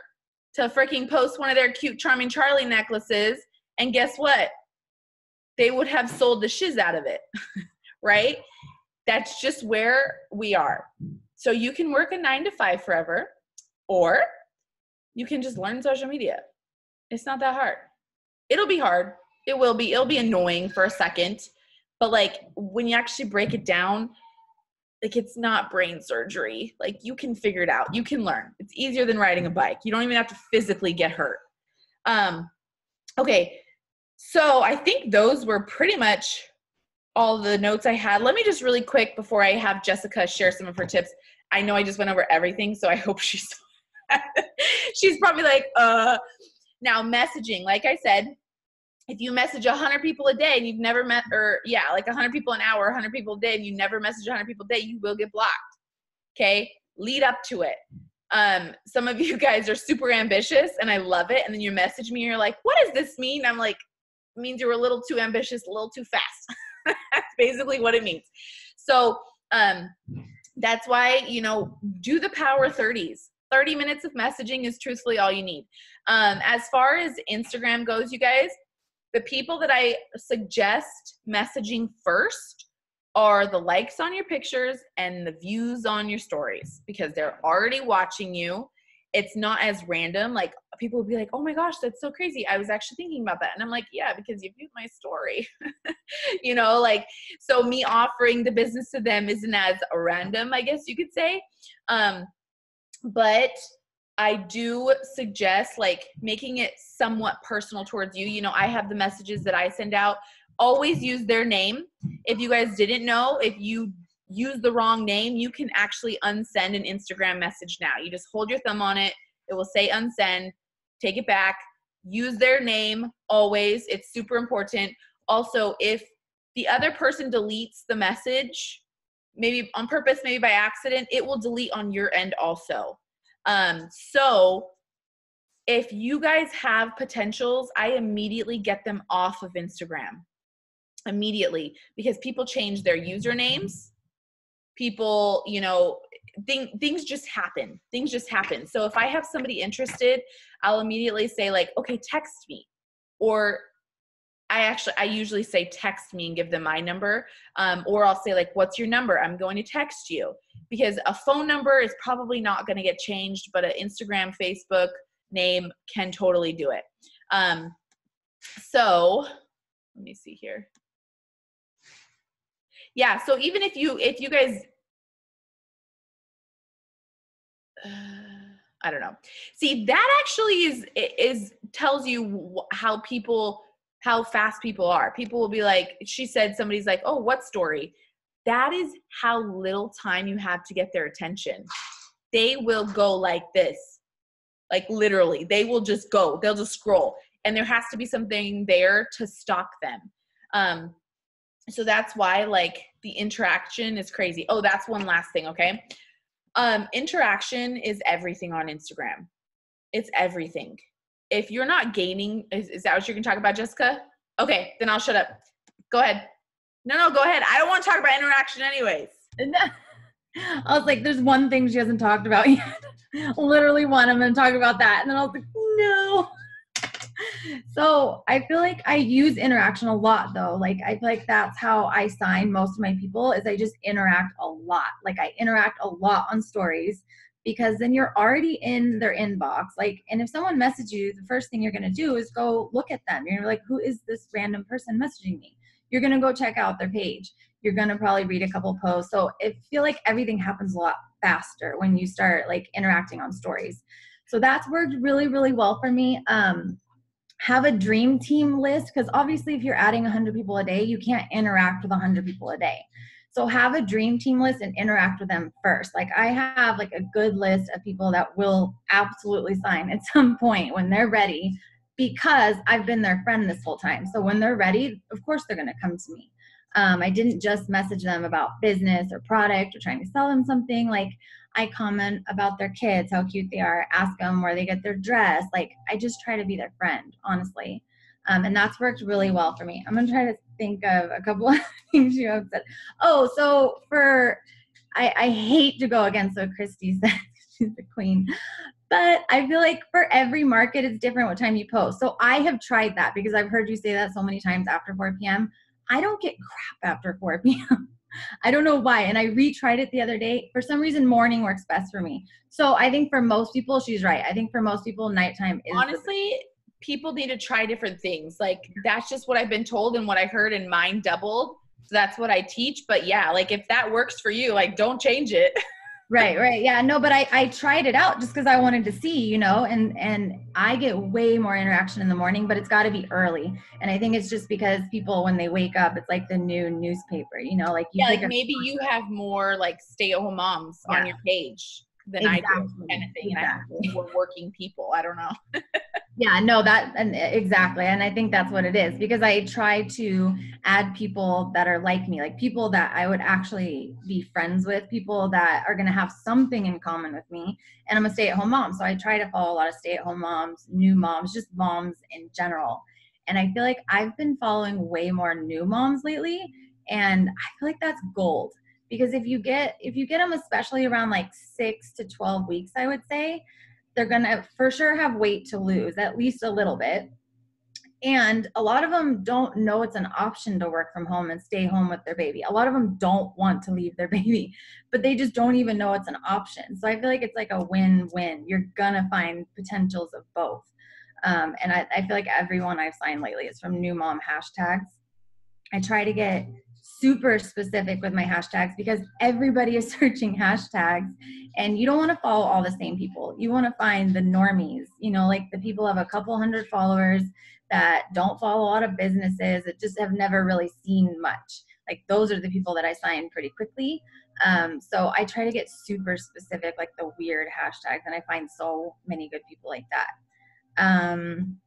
to freaking post one of their cute, charming Charlie necklaces, and guess what? They would have sold the shiz out of it, right? That's just where we are. So you can work a nine to five forever, or you can just learn social media. It's not that hard. It'll be hard. It will be. It'll be annoying for a second. But like when you actually break it down, like it's not brain surgery. Like you can figure it out. You can learn. It's easier than riding a bike. You don't even have to physically get hurt. Um okay. So I think those were pretty much all the notes I had. Let me just really quick before I have Jessica share some of her tips. I know I just went over everything, so I hope she's she's probably like, uh now messaging, like I said, if you message a 100 people a day and you've never met or yeah like a 100 people an hour 100 people a day and you never message a 100 people a day you will get blocked okay? Lead up to it. Um some of you guys are super ambitious and i love it and then you message me and you're like what does this mean? I'm like means you were a little too ambitious a little too fast. That's basically what it means. So um that's why you know do the power 30s 30 minutes of messaging is truthfully all you need um as far as instagram goes you guys the people that I suggest messaging first are the likes on your pictures and the views on your stories because they're already watching you. It's not as random. Like people will be like, oh my gosh, that's so crazy. I was actually thinking about that. And I'm like, yeah, because you viewed my story. you know, like, so me offering the business to them isn't as random, I guess you could say. Um, but I do suggest like making it somewhat personal towards you. You know, I have the messages that I send out. Always use their name. If you guys didn't know, if you use the wrong name, you can actually unsend an Instagram message now. You just hold your thumb on it, it will say unsend, take it back. Use their name always. It's super important. Also, if the other person deletes the message, maybe on purpose, maybe by accident, it will delete on your end also. Um, so if you guys have potentials, I immediately get them off of Instagram immediately because people change their usernames. People, you know, thing, things just happen. Things just happen. So if I have somebody interested, I'll immediately say like, okay, text me or I actually I usually say text me and give them my number, um, or I'll say like, "What's your number?" I'm going to text you because a phone number is probably not going to get changed, but an Instagram, Facebook name can totally do it. Um, so let me see here. Yeah, so even if you if you guys uh, I don't know. See, that actually is is tells you how people how fast people are. People will be like, she said, somebody's like, oh, what story? That is how little time you have to get their attention. They will go like this, like literally, they will just go, they'll just scroll. And there has to be something there to stop them. Um, so that's why, like, the interaction is crazy. Oh, that's one last thing, okay? Um, interaction is everything on Instagram. It's everything if you're not gaining, is, is that what you're gonna talk about, Jessica? Okay, then I'll shut up. Go ahead. No, no, go ahead. I don't want to talk about interaction anyways. I was like, there's one thing she hasn't talked about yet. Literally one. I'm gonna talk about that. And then I was like, no. so I feel like I use interaction a lot though. Like I feel like that's how I sign most of my people is I just interact a lot. Like I interact a lot on stories because then you're already in their inbox. Like, and if someone messages you, the first thing you're going to do is go look at them. You're like, who is this random person messaging me? You're going to go check out their page. You're going to probably read a couple posts. So I feel like everything happens a lot faster when you start like interacting on stories. So that's worked really, really well for me. Um, have a dream team list because obviously if you're adding 100 people a day you can't interact with 100 people a day so have a dream team list and interact with them first. Like I have like a good list of people that will absolutely sign at some point when they're ready because I've been their friend this whole time. So when they're ready, of course they're going to come to me. Um, I didn't just message them about business or product or trying to sell them something. Like I comment about their kids, how cute they are, ask them where they get their dress. Like I just try to be their friend, honestly. Um, and that's worked really well for me. I'm gonna try to think of a couple of things you have said. Oh, so for I, I hate to go against what Christy said. She's the queen. But I feel like for every market, it's different what time you post. So I have tried that because I've heard you say that so many times after 4 p.m. I don't get crap after 4 p.m. I don't know why. And I retried it the other day. For some reason, morning works best for me. So I think for most people, she's right. I think for most people, nighttime is. Honestly, people need to try different things. Like that's just what I've been told and what I heard and mine doubled. So that's what I teach. But yeah, like if that works for you, like don't change it. right, right. Yeah, no, but I, I tried it out just because I wanted to see, you know, and and I get way more interaction in the morning, but it's gotta be early. And I think it's just because people when they wake up, it's like the new newspaper, you know, like you Yeah, like maybe you have more like stay at home moms yeah. on your page than exactly. I do kind of thing. Exactly. And I we're working people. I don't know. yeah, no, that and exactly. And I think that's what it is because I try to add people that are like me, like people that I would actually be friends with, people that are gonna have something in common with me. And I'm a stay-at-home mom. So I try to follow a lot of stay-at-home moms, new moms, just moms in general. And I feel like I've been following way more new moms lately. And I feel like that's gold because if you get if you get them especially around like 6 to 12 weeks I would say they're going to for sure have weight to lose at least a little bit and a lot of them don't know it's an option to work from home and stay home with their baby. A lot of them don't want to leave their baby, but they just don't even know it's an option. So I feel like it's like a win win. You're going to find potentials of both. Um, and I, I feel like everyone I've signed lately is from new mom hashtags. I try to get super specific with my hashtags because everybody is searching hashtags and you don't want to follow all the same people. You want to find the normies, you know, like the people have a couple hundred followers that don't follow a lot of businesses that just have never really seen much. Like those are the people that I sign pretty quickly. Um, so I try to get super specific, like the weird hashtags, and I find so many good people like that. Um,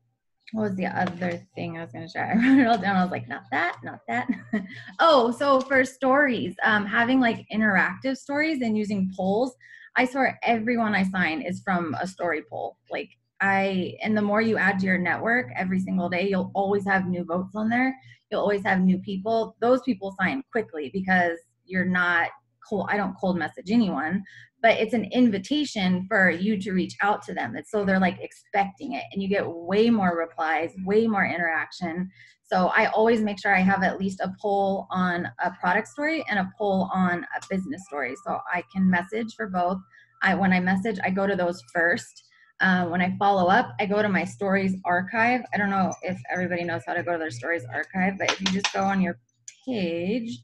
what was the other thing I was going to share? I wrote it all down. I was like, not that, not that. oh, so for stories, um, having like interactive stories and using polls, I swear everyone I sign is from a story poll. Like I, and the more you add to your network every single day, you'll always have new votes on there. You'll always have new people. Those people sign quickly because you're not cold. I don't cold message anyone, but it's an invitation for you to reach out to them. It's so they're like expecting it and you get way more replies, way more interaction. So I always make sure I have at least a poll on a product story and a poll on a business story. So I can message for both. I when I message, I go to those first. Uh, when I follow up, I go to my stories archive. I don't know if everybody knows how to go to their stories archive, but if you just go on your page,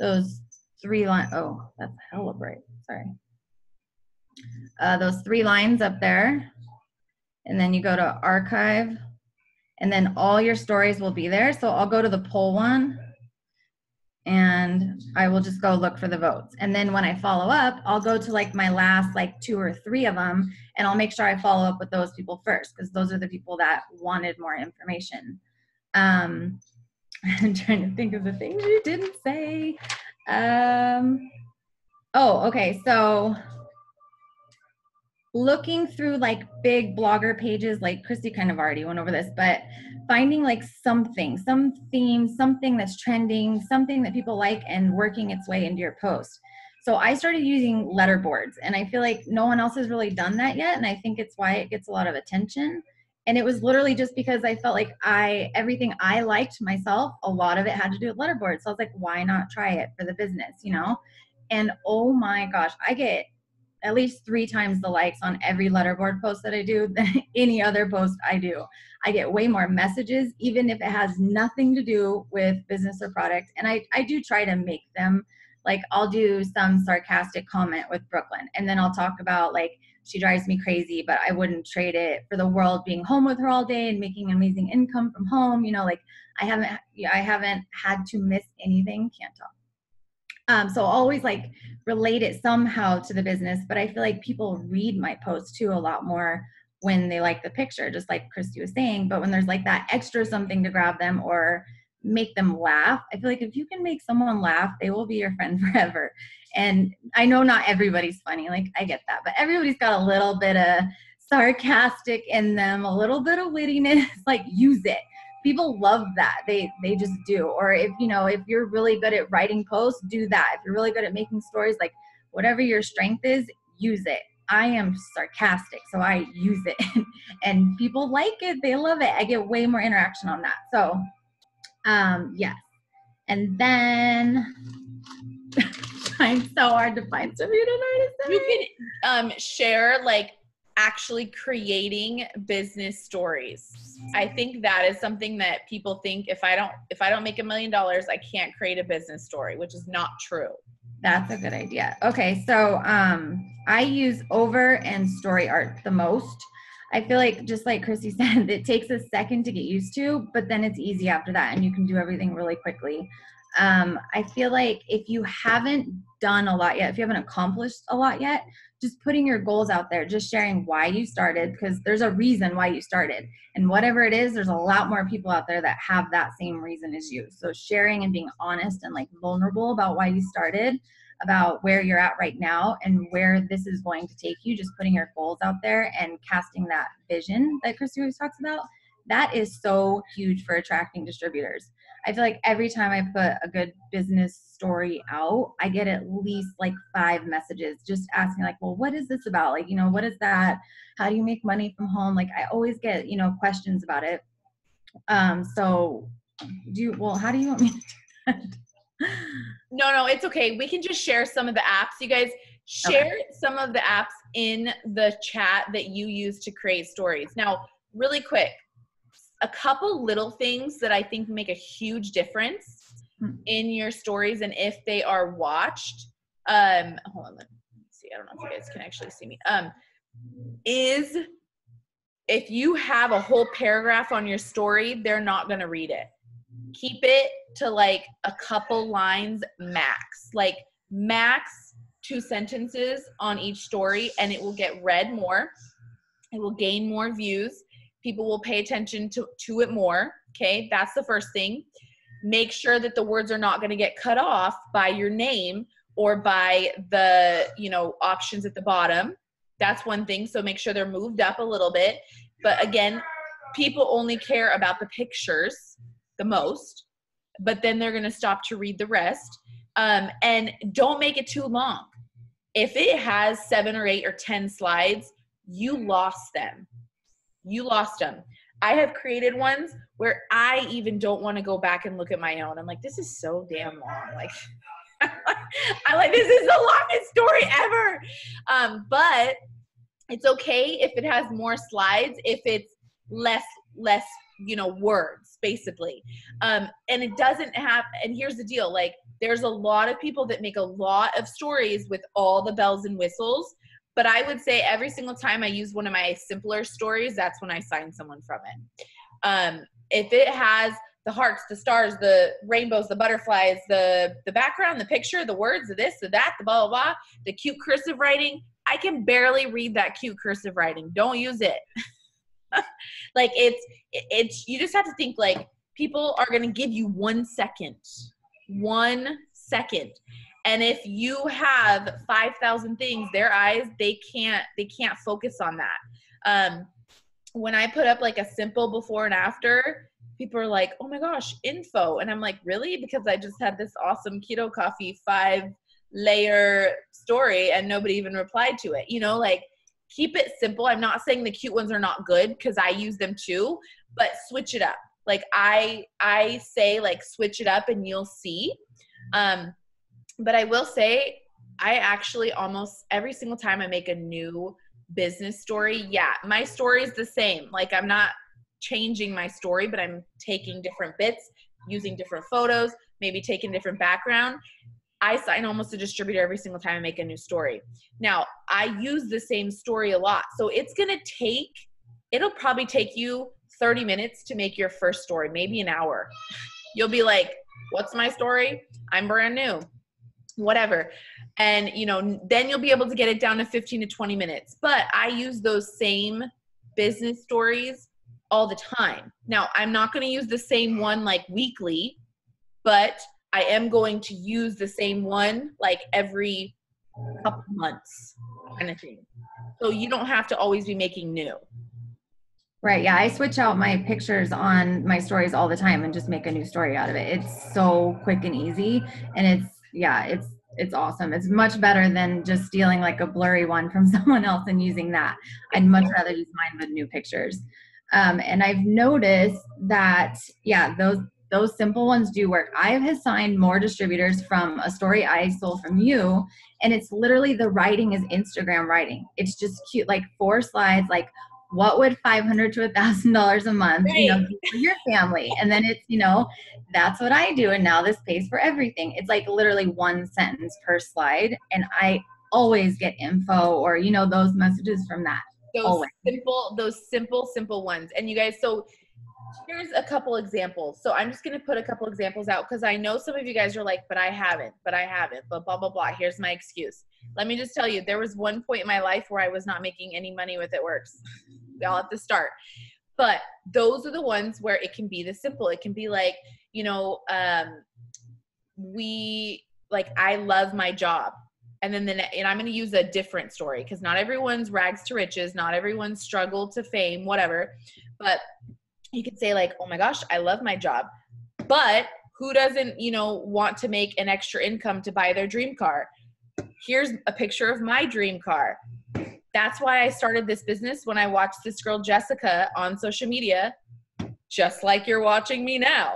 those three line. Oh, that's hella bright. Sorry uh, those three lines up there. And then you go to archive and then all your stories will be there. So I'll go to the poll one and I will just go look for the votes. And then when I follow up, I'll go to like my last like two or three of them and I'll make sure I follow up with those people first because those are the people that wanted more information. Um, I'm trying to think of the things you didn't say. Um, oh, okay. So looking through like big blogger pages like christy kind of already went over this but finding like something some theme something that's trending something that people like and working its way into your post so i started using letterboards and i feel like no one else has really done that yet and i think it's why it gets a lot of attention and it was literally just because i felt like i everything i liked myself a lot of it had to do with letterboards so i was like why not try it for the business you know and oh my gosh i get at least three times the likes on every letterboard post that I do than any other post I do. I get way more messages, even if it has nothing to do with business or product. And I, I do try to make them like I'll do some sarcastic comment with Brooklyn and then I'll talk about like she drives me crazy, but I wouldn't trade it for the world being home with her all day and making amazing income from home. You know, like I haven't I haven't had to miss anything. Can't talk. Um, so always like relate it somehow to the business, but I feel like people read my posts too a lot more when they like the picture, just like Christy was saying. But when there's like that extra something to grab them or make them laugh, I feel like if you can make someone laugh, they will be your friend forever. And I know not everybody's funny, like I get that, but everybody's got a little bit of sarcastic in them, a little bit of wittiness, like use it. People love that they they just do. Or if you know if you're really good at writing posts do that. If you're really good at making stories like whatever your strength is use it. I am sarcastic so i use it. And people like it they love it. I get way more interaction on that. So um yes. And then trying so hard to find something to say. You can um, share like actually creating business stories. I think that is something that people think if I don't if I don't make a million dollars, I can't create a business story, which is not true. That's a good idea. Okay, so um I use over and story art the most. I feel like just like Christy said, it takes a second to get used to, but then it's easy after that and you can do everything really quickly. Um, I feel like if you haven't done a lot yet, if you haven't accomplished a lot yet, just putting your goals out there, just sharing why you started, because there's a reason why you started. And whatever it is, there's a lot more people out there that have that same reason as you. So sharing and being honest and like vulnerable about why you started, about where you're at right now and where this is going to take you, just putting your goals out there and casting that vision that Christy always talks about. That is so huge for attracting distributors. I feel like every time I put a good business story out, I get at least like five messages just asking, like, well, what is this about? Like, you know, what is that? How do you make money from home? Like, I always get, you know, questions about it. Um, so do you, well, how do you want me to do that? No, no, it's okay. We can just share some of the apps. You guys share okay. some of the apps in the chat that you use to create stories. Now, really quick, a couple little things that I think make a huge difference hmm. in your stories and if they are watched. Um, hold on, let me see. I don't know if you guys can actually see me. Um, is if you have a whole paragraph on your story, they're not going to read it. Keep it to like a couple lines max, like max two sentences on each story, and it will get read more. It will gain more views people will pay attention to, to it more. Okay, that's the first thing. Make sure that the words are not going to get cut off by your name or by the you know options at the bottom. That's one thing. So make sure they're moved up a little bit. But again, people only care about the pictures the most, but then they're going to stop to read the rest. Um, and don't make it too long. If it has seven or eight or 10 slides, you lost them. You lost them. I have created ones where I even don't want to go back and look at my own. I'm like, this is so damn long. Like, I like this is the longest story ever. Um, but it's okay if it has more slides, if it's less less you know words basically um and it doesn't have and here's the deal like there's a lot of people that make a lot of stories with all the bells and whistles but i would say every single time i use one of my simpler stories that's when i sign someone from it. Um if it has the hearts the stars the rainbows the butterflies the the background the picture the words the this the that the blah blah blah the cute cursive writing i can barely read that cute cursive writing. Don't use it. Like it's it's you just have to think like people are going to give you one second. One second and if you have 5000 things their eyes they can't they can't focus on that um when i put up like a simple before and after people are like oh my gosh info and i'm like really because i just had this awesome keto coffee five layer story and nobody even replied to it you know like keep it simple. I'm not saying the cute ones are not good because I use them too, but switch it up. Like I I say like switch it up and you'll see. Um but I will say I actually almost every single time I make a new business story, yeah, my story is the same. Like I'm not changing my story, but I'm taking different bits, using different photos, maybe taking different background I sign almost a distributor every single time I make a new story. Now, I use the same story a lot. So it's going to take, it'll probably take you 30 minutes to make your first story, maybe an hour. You'll be like, what's my story? I'm brand new, whatever. And, you know, then you'll be able to get it down to 15 to 20 minutes. But I use those same business stories all the time. Now, I'm not going to use the same one like weekly, but I am going to use the same one like every couple months kind of thing. So you don't have to always be making new. Right. Yeah. I switch out my pictures on my stories all the time and just make a new story out of it. It's so quick and easy. And it's, yeah, it's, it's awesome. It's much better than just stealing like a blurry one from someone else and using that. I'd much rather use mine with new pictures. Um, and I've noticed that, yeah, those those simple ones do work. I have assigned more distributors from a story I sold from you, and it's literally the writing is Instagram writing. It's just cute, like four slides, like what would five hundred to a thousand dollars a month, right. you know, for your family? And then it's, you know, that's what I do, and now this pays for everything. It's like literally one sentence per slide, and I always get info or you know those messages from that. Those always. simple, those simple, simple ones. And you guys, so here's a couple examples. So I'm just going to put a couple examples out because I know some of you guys are like, but I haven't, but I haven't, but blah, blah, blah. Here's my excuse. Let me just tell you, there was one point in my life where I was not making any money with It Works. We all have to start. But those are the ones where it can be the simple. It can be like, you know, um, we, like, I love my job. And then, the, and I'm going to use a different story because not everyone's rags to riches, not everyone's struggle to fame, whatever. But you could say like oh my gosh i love my job but who doesn't you know want to make an extra income to buy their dream car here's a picture of my dream car that's why i started this business when i watched this girl jessica on social media just like you're watching me now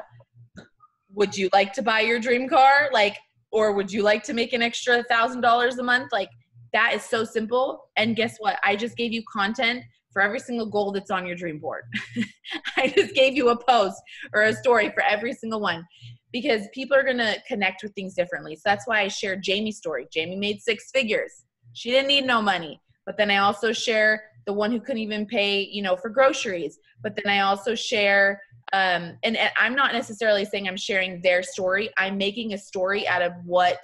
would you like to buy your dream car like or would you like to make an extra thousand dollars a month like that is so simple and guess what i just gave you content for every single goal that's on your dream board. I just gave you a post or a story for every single one because people are going to connect with things differently. So that's why I shared Jamie's story. Jamie made six figures. She didn't need no money. But then I also share the one who couldn't even pay, you know, for groceries. But then I also share um and, and I'm not necessarily saying I'm sharing their story. I'm making a story out of what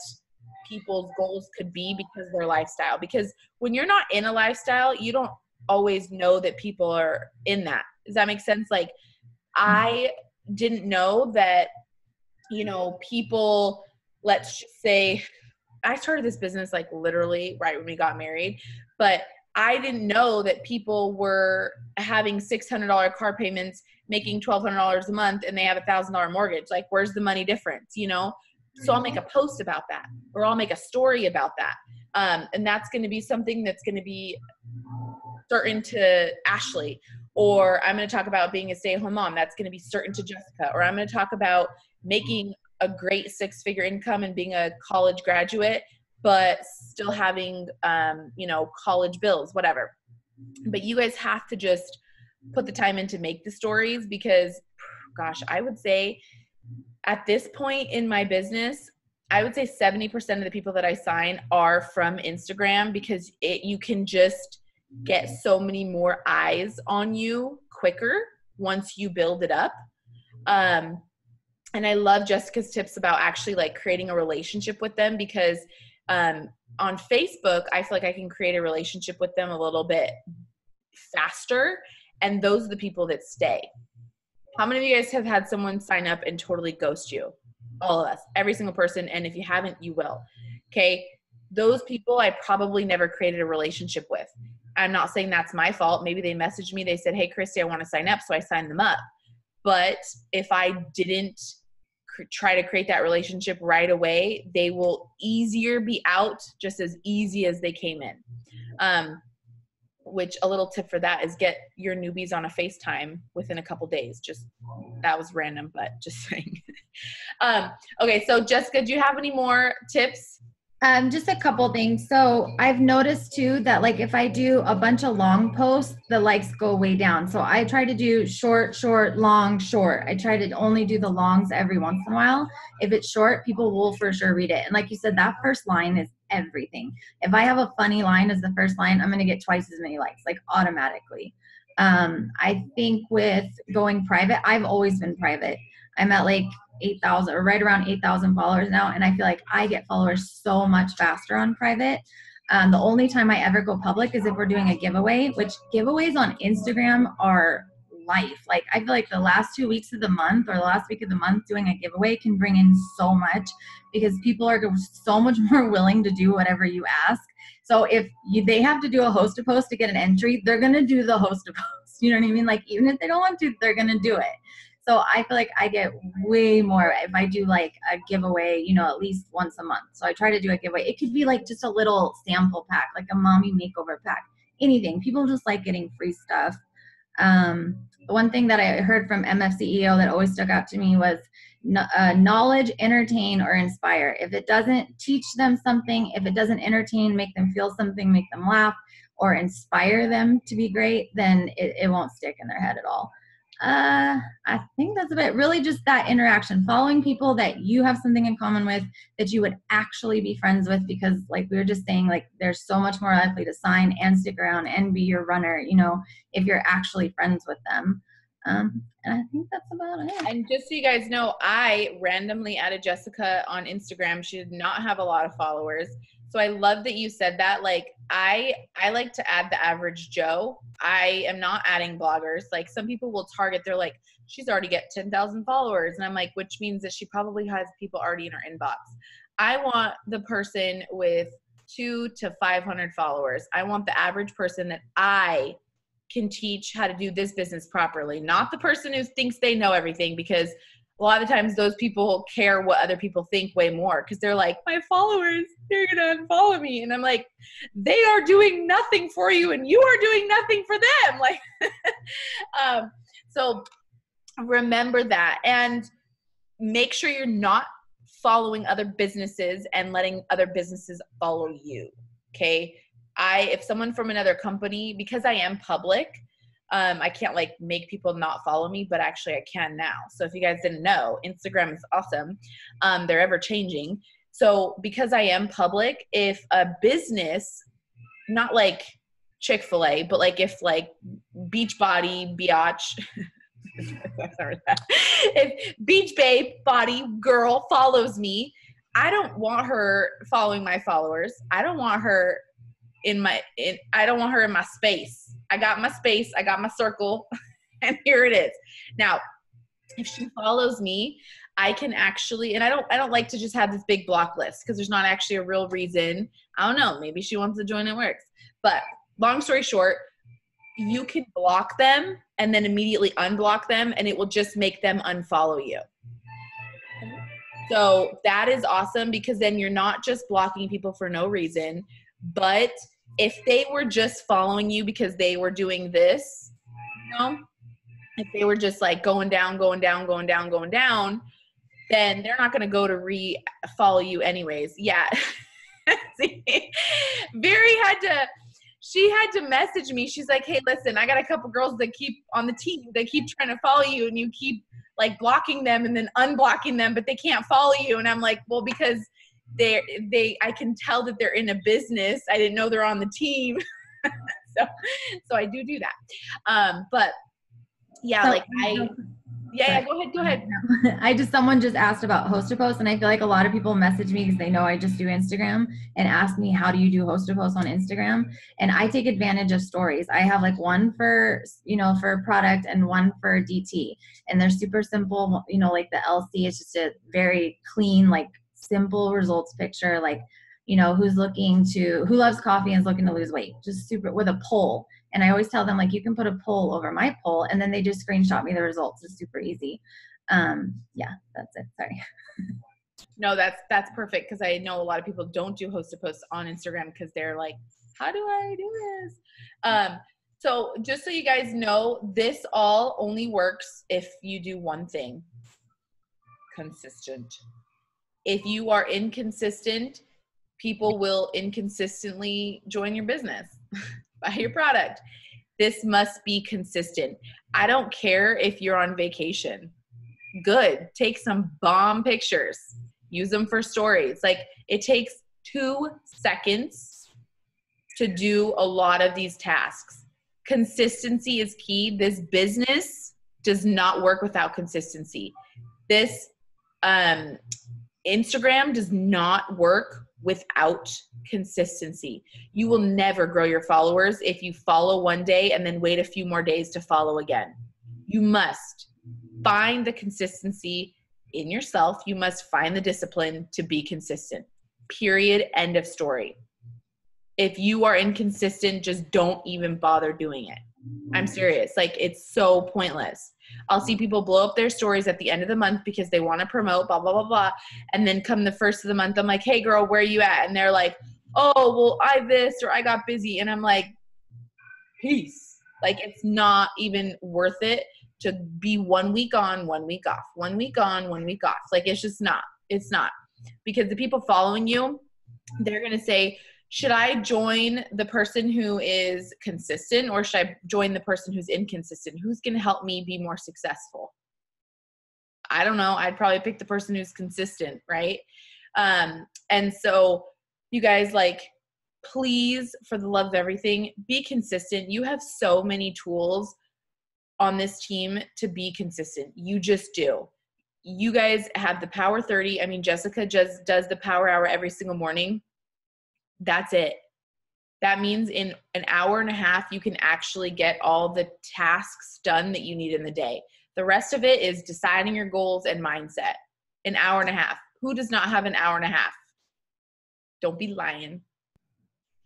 people's goals could be because their lifestyle because when you're not in a lifestyle you don't always know that people are in that Does that make sense? Like I didn't know that, you know, people, let's say, I started this business like literally right when we got married, but I didn't know that people were having $600 car payments, making $1,200 a month, and they have a $1,000 mortgage. Like, where's the money difference, you know? So I'll make a post about that, or I'll make a story about that. Um, and that's going to be something that's going to be certain to Ashley, or I'm going to talk about being a stay at home mom. That's going to be certain to Jessica, or I'm going to talk about making a great six figure income and being a college graduate, but still having, um, you know, college bills, whatever. But you guys have to just put the time in to make the stories because, gosh, I would say at this point in my business, I would say 70% of the people that I sign are from Instagram because it you can just get so many more eyes on you quicker once you build it up. Um, and I love Jessica's tips about actually like creating a relationship with them because um, on Facebook, I feel like I can create a relationship with them a little bit faster. And those are the people that stay. How many of you guys have had someone sign up and totally ghost you? All of us, every single person. And if you haven't, you will. Okay. Those people I probably never created a relationship with. I'm not saying that's my fault. Maybe they messaged me, they said, Hey, Christy, I want to sign up. So I signed them up. But if I didn't try to create that relationship right away, they will easier be out just as easy as they came in. Um, which a little tip for that is get your newbies on a FaceTime within a couple days. Just that was random, but just saying. um, okay, so Jessica, do you have any more tips? Um, just a couple things. So I've noticed too that like if I do a bunch of long posts, the likes go way down. So I try to do short, short, long, short. I try to only do the longs every once in a while. If it's short, people will for sure read it. And like you said, that first line is everything. If I have a funny line as the first line, I'm gonna get twice as many likes, like automatically. Um, I think with going private, I've always been private. I'm at like 8,000 or right around 8,000 followers now. And I feel like I get followers so much faster on private. Um, the only time I ever go public is if we're doing a giveaway, which giveaways on Instagram are life. Like I feel like the last two weeks of the month or the last week of the month doing a giveaway can bring in so much because people are so much more willing to do whatever you ask. So if you, they have to do a host to post to get an entry, they're gonna do the host to post. You know what I mean? Like even if they don't want to, they're gonna do it. So I feel like I get way more if I do like a giveaway, you know, at least once a month. So I try to do a giveaway. It could be like just a little sample pack, like a mommy makeover pack, anything. People just like getting free stuff. Um, one thing that I heard from MFCEO that always stuck out to me was uh, knowledge, entertain, or inspire. If it doesn't teach them something, if it doesn't entertain, make them feel something, make them laugh, or inspire them to be great, then it, it won't stick in their head at all. Uh, I think that's about. Really, just that interaction, following people that you have something in common with that you would actually be friends with. Because, like we were just saying, like they're so much more likely to sign and stick around and be your runner. You know, if you're actually friends with them. Um, and I think that's about it. And just so you guys know, I randomly added Jessica on Instagram. She did not have a lot of followers. So I love that you said that. Like I I like to add the average Joe. I am not adding bloggers. Like some people will target, they're like, she's already get 10,000 followers. And I'm like, which means that she probably has people already in her inbox. I want the person with two to 500 followers. I want the average person that I can teach how to do this business properly, not the person who thinks they know everything because a lot of times those people care what other people think way more because they're like, my followers, they're gonna unfollow me. And I'm like, they are doing nothing for you and you are doing nothing for them. Like um, so remember that and make sure you're not following other businesses and letting other businesses follow you. Okay. I if someone from another company, because I am public, um, I can't like make people not follow me, but actually I can now. So if you guys didn't know, Instagram is awesome. Um, they're ever changing. So because I am public, if a business, not like Chick Fil A, but like if like Beachbody, Biatch. if Beach Babe Body Girl follows me, I don't want her following my followers. I don't want her in my in I don't want her in my space. I got my space, I got my circle. and here it is. Now, if she follows me, I can actually, and I don't, I don't like to just have this big block list because there's not actually a real reason. I don't know. Maybe she wants to join and works. But long story short, you can block them and then immediately unblock them, and it will just make them unfollow you. So that is awesome because then you're not just blocking people for no reason, but if they were just following you because they were doing this, you know, if they were just like going down, going down, going down, going down, then they're not going to go to re follow you anyways. Yeah. Very had to she had to message me. She's like, "Hey, listen, I got a couple girls that keep on the team. They keep trying to follow you, and you keep like blocking them and then unblocking them, but they can't follow you." And I'm like, "Well, because they they I can tell that they're in a business. I didn't know they're on the team, so so I do do that. Um, but yeah, so, like I yeah, yeah, go ahead, go ahead. I just someone just asked about host to post, and I feel like a lot of people message me because they know I just do Instagram and ask me how do you do host to post on Instagram, and I take advantage of stories. I have like one for you know for product and one for DT, and they're super simple. You know, like the LC is just a very clean, like simple results picture, like you know who's looking to who loves coffee and is looking to lose weight, just super with a poll and I always tell them like you can put a poll over my poll and then they just screenshot me the results. It's super easy. Um, yeah, that's it. Sorry. no, that's that's perfect because I know a lot of people don't do host to post on Instagram because they're like, how do I do this? Um, so just so you guys know, this all only works if you do one thing consistent. If you are inconsistent, people will inconsistently join your business. buy your product. This must be consistent. I don't care if you're on vacation. Good. Take some bomb pictures. Use them for stories. Like it takes two seconds to do a lot of these tasks. Consistency is key. This business does not work without consistency. This um, Instagram does not work without consistency. You will never grow your followers if you follow one day and then wait a few more days to follow again. You must find the consistency in yourself. You must find the discipline to be consistent. Period. End of story. If you are inconsistent, just don't even bother doing it. I'm serious. Like, it's so pointless. I'll see people blow up their stories at the end of the month because they want to promote, blah, blah, blah, blah. And then come the first of the month, I'm like, hey, girl, where are you at? And they're like, oh, well, I this or I got busy. And I'm like, peace. Like, it's not even worth it to be one week on, one week off, one week on, one week off. Like, it's just not. It's not. Because the people following you, they're to say, should I join the person who is consistent or should I join the person who's inconsistent? Who's going to help me be more successful? I don't know. I'd probably pick the person who's consistent, right? Um, and so, you guys, like, please, for the love of everything, be consistent. You have so many tools on this team to be consistent. You just do. You guys have the Power 30. I mean, Jessica just does the Power Hour every single morning that's it. That means in an hour and a half, you can actually get all the tasks done that you need in the day. The rest of it is deciding your goals and mindset. An hour and a half. Who does not have an hour and a half? Don't be lying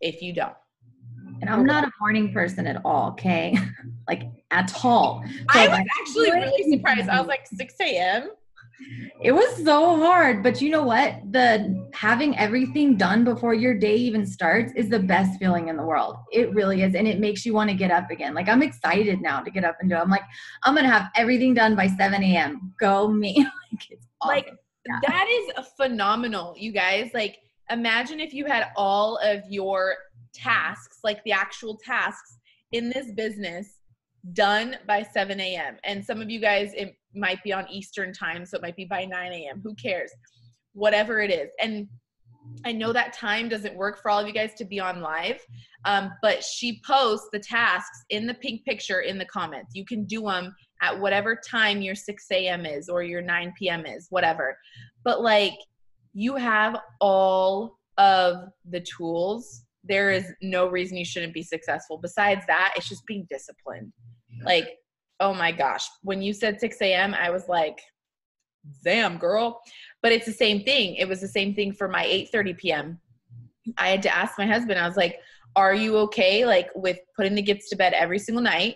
if you don't. And I'm not a morning person at all, okay? like at all. So I was actually really surprised. I was like 6 a.m. It was so hard, but you know what? The having everything done before your day even starts is the best feeling in the world. It really is, and it makes you want to get up again. Like I'm excited now to get up and do. It. I'm like, I'm gonna have everything done by 7 a.m. Go me! like it's awesome. like yeah. that is phenomenal, you guys. Like imagine if you had all of your tasks, like the actual tasks in this business done by 7 a.m. And some of you guys, might be on Eastern time, so it might be by 9 a.m. Who cares? Whatever it is. And I know that time doesn't work for all of you guys to be on live, um, but she posts the tasks in the pink picture in the comments. You can do them at whatever time your 6 a.m. is or your 9 p.m. is, whatever. But like, you have all of the tools. There is no reason you shouldn't be successful. Besides that, it's just being disciplined. Like oh my gosh, when you said 6 a.m., I was like, damn, girl. But it's the same thing. It was the same thing for my 8:30 p.m. I had to ask my husband, I was like, are you okay like with putting the kids to bed every single night?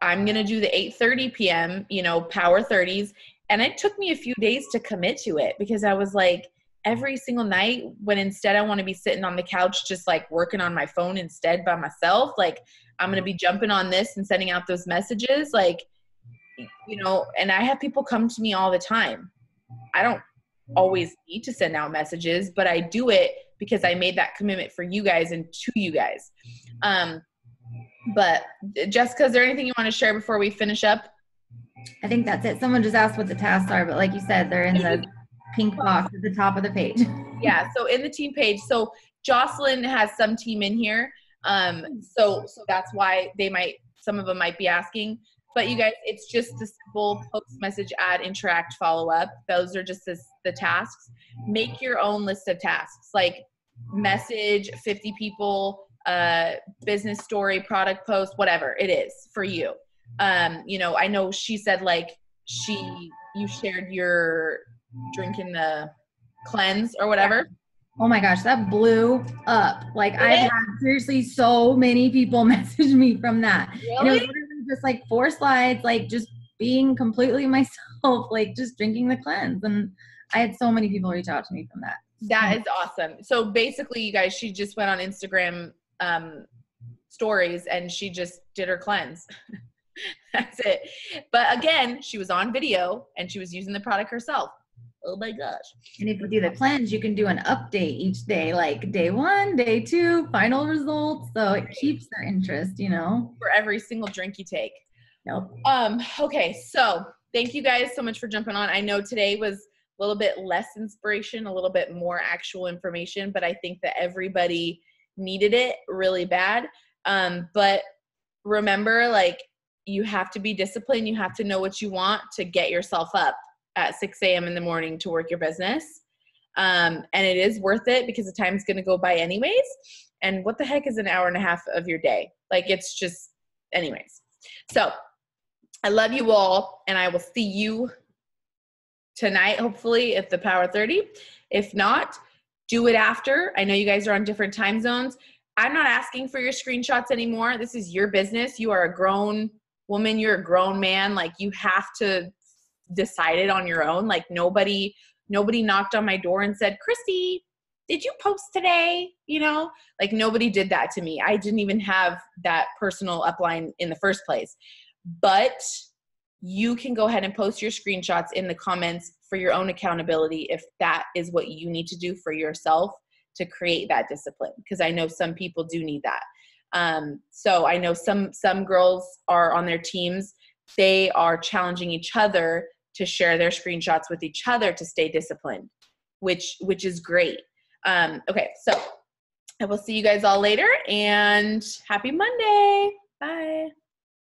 I'm gonna do the 8:30 p.m., you know, power 30s. And it took me a few days to commit to it because I was like, every single night when instead I want to be sitting on the couch just like working on my phone instead by myself, like I'm going to be jumping on this and sending out those messages like you know, and I have people come to me all the time. I don't always need to send out messages, but I do it because I made that commitment for you guys and to you guys. Um but Jessica, is there anything you want to share before we finish up? I think that's it. Someone just asked what the tasks are, but like you said, they're in the pink box at the top of the page. yeah, so in the team page. So Jocelyn has some team in here. Um, so so that's why they might some of them might be asking. But you guys, it's just the simple post, message, add, interact, follow up. Those are just the, the tasks. Make your own list of tasks, like message 50 people, uh, business story, product post, whatever it is for you. Um, you know, I know she said like she you shared your drinking the cleanse or whatever. Oh my gosh, that blew up. Like I had seriously so many people message me from that. Really? And it was literally just like four slides, like just being completely myself, like just drinking the cleanse. And I had so many people reach out to me from that. That is awesome. So basically, you guys, she just went on Instagram um, stories and she just did her cleanse. That's it. But again, she was on video and she was using the product herself. Oh my gosh. And if you do the cleanse, you can do an update each day, like day one, day two, final results. So it keeps their interest, you know. For every single drink you take. Nope. Um, okay, so thank you guys so much for jumping on. I know today was a little bit less inspiration, a little bit more actual information, but I think that everybody needed it really bad. Um, but remember, like, you have to be disciplined. You have to know what you want to get yourself up at 6 a.m. in the morning to work your business. Um, and it is worth it because the time's going to go by anyways. And what the heck is an hour and a half of your day? Like it's just, anyways. So I love you all, and I will see you tonight, hopefully, at the Power 30. If not, do it after. I know you guys are on different time zones. I'm not asking for your screenshots anymore. This is your business. You are a grown woman, you're a grown man. Like you have to decided on your own. Like nobody nobody knocked on my door and said, "Christy, did you post today?" You know, like nobody did that to me. I didn't even have that personal upline in the first place. But you can go ahead and post your screenshots in the comments for your own accountability if that is what you need to do for yourself to create that discipline because i know some people do need that um, so i know some some girls are on their teams they are challenging each other to share their screenshots with each other to stay disciplined, which which is great. Um, okay, so I will see you guys all later and happy Monday. Bye.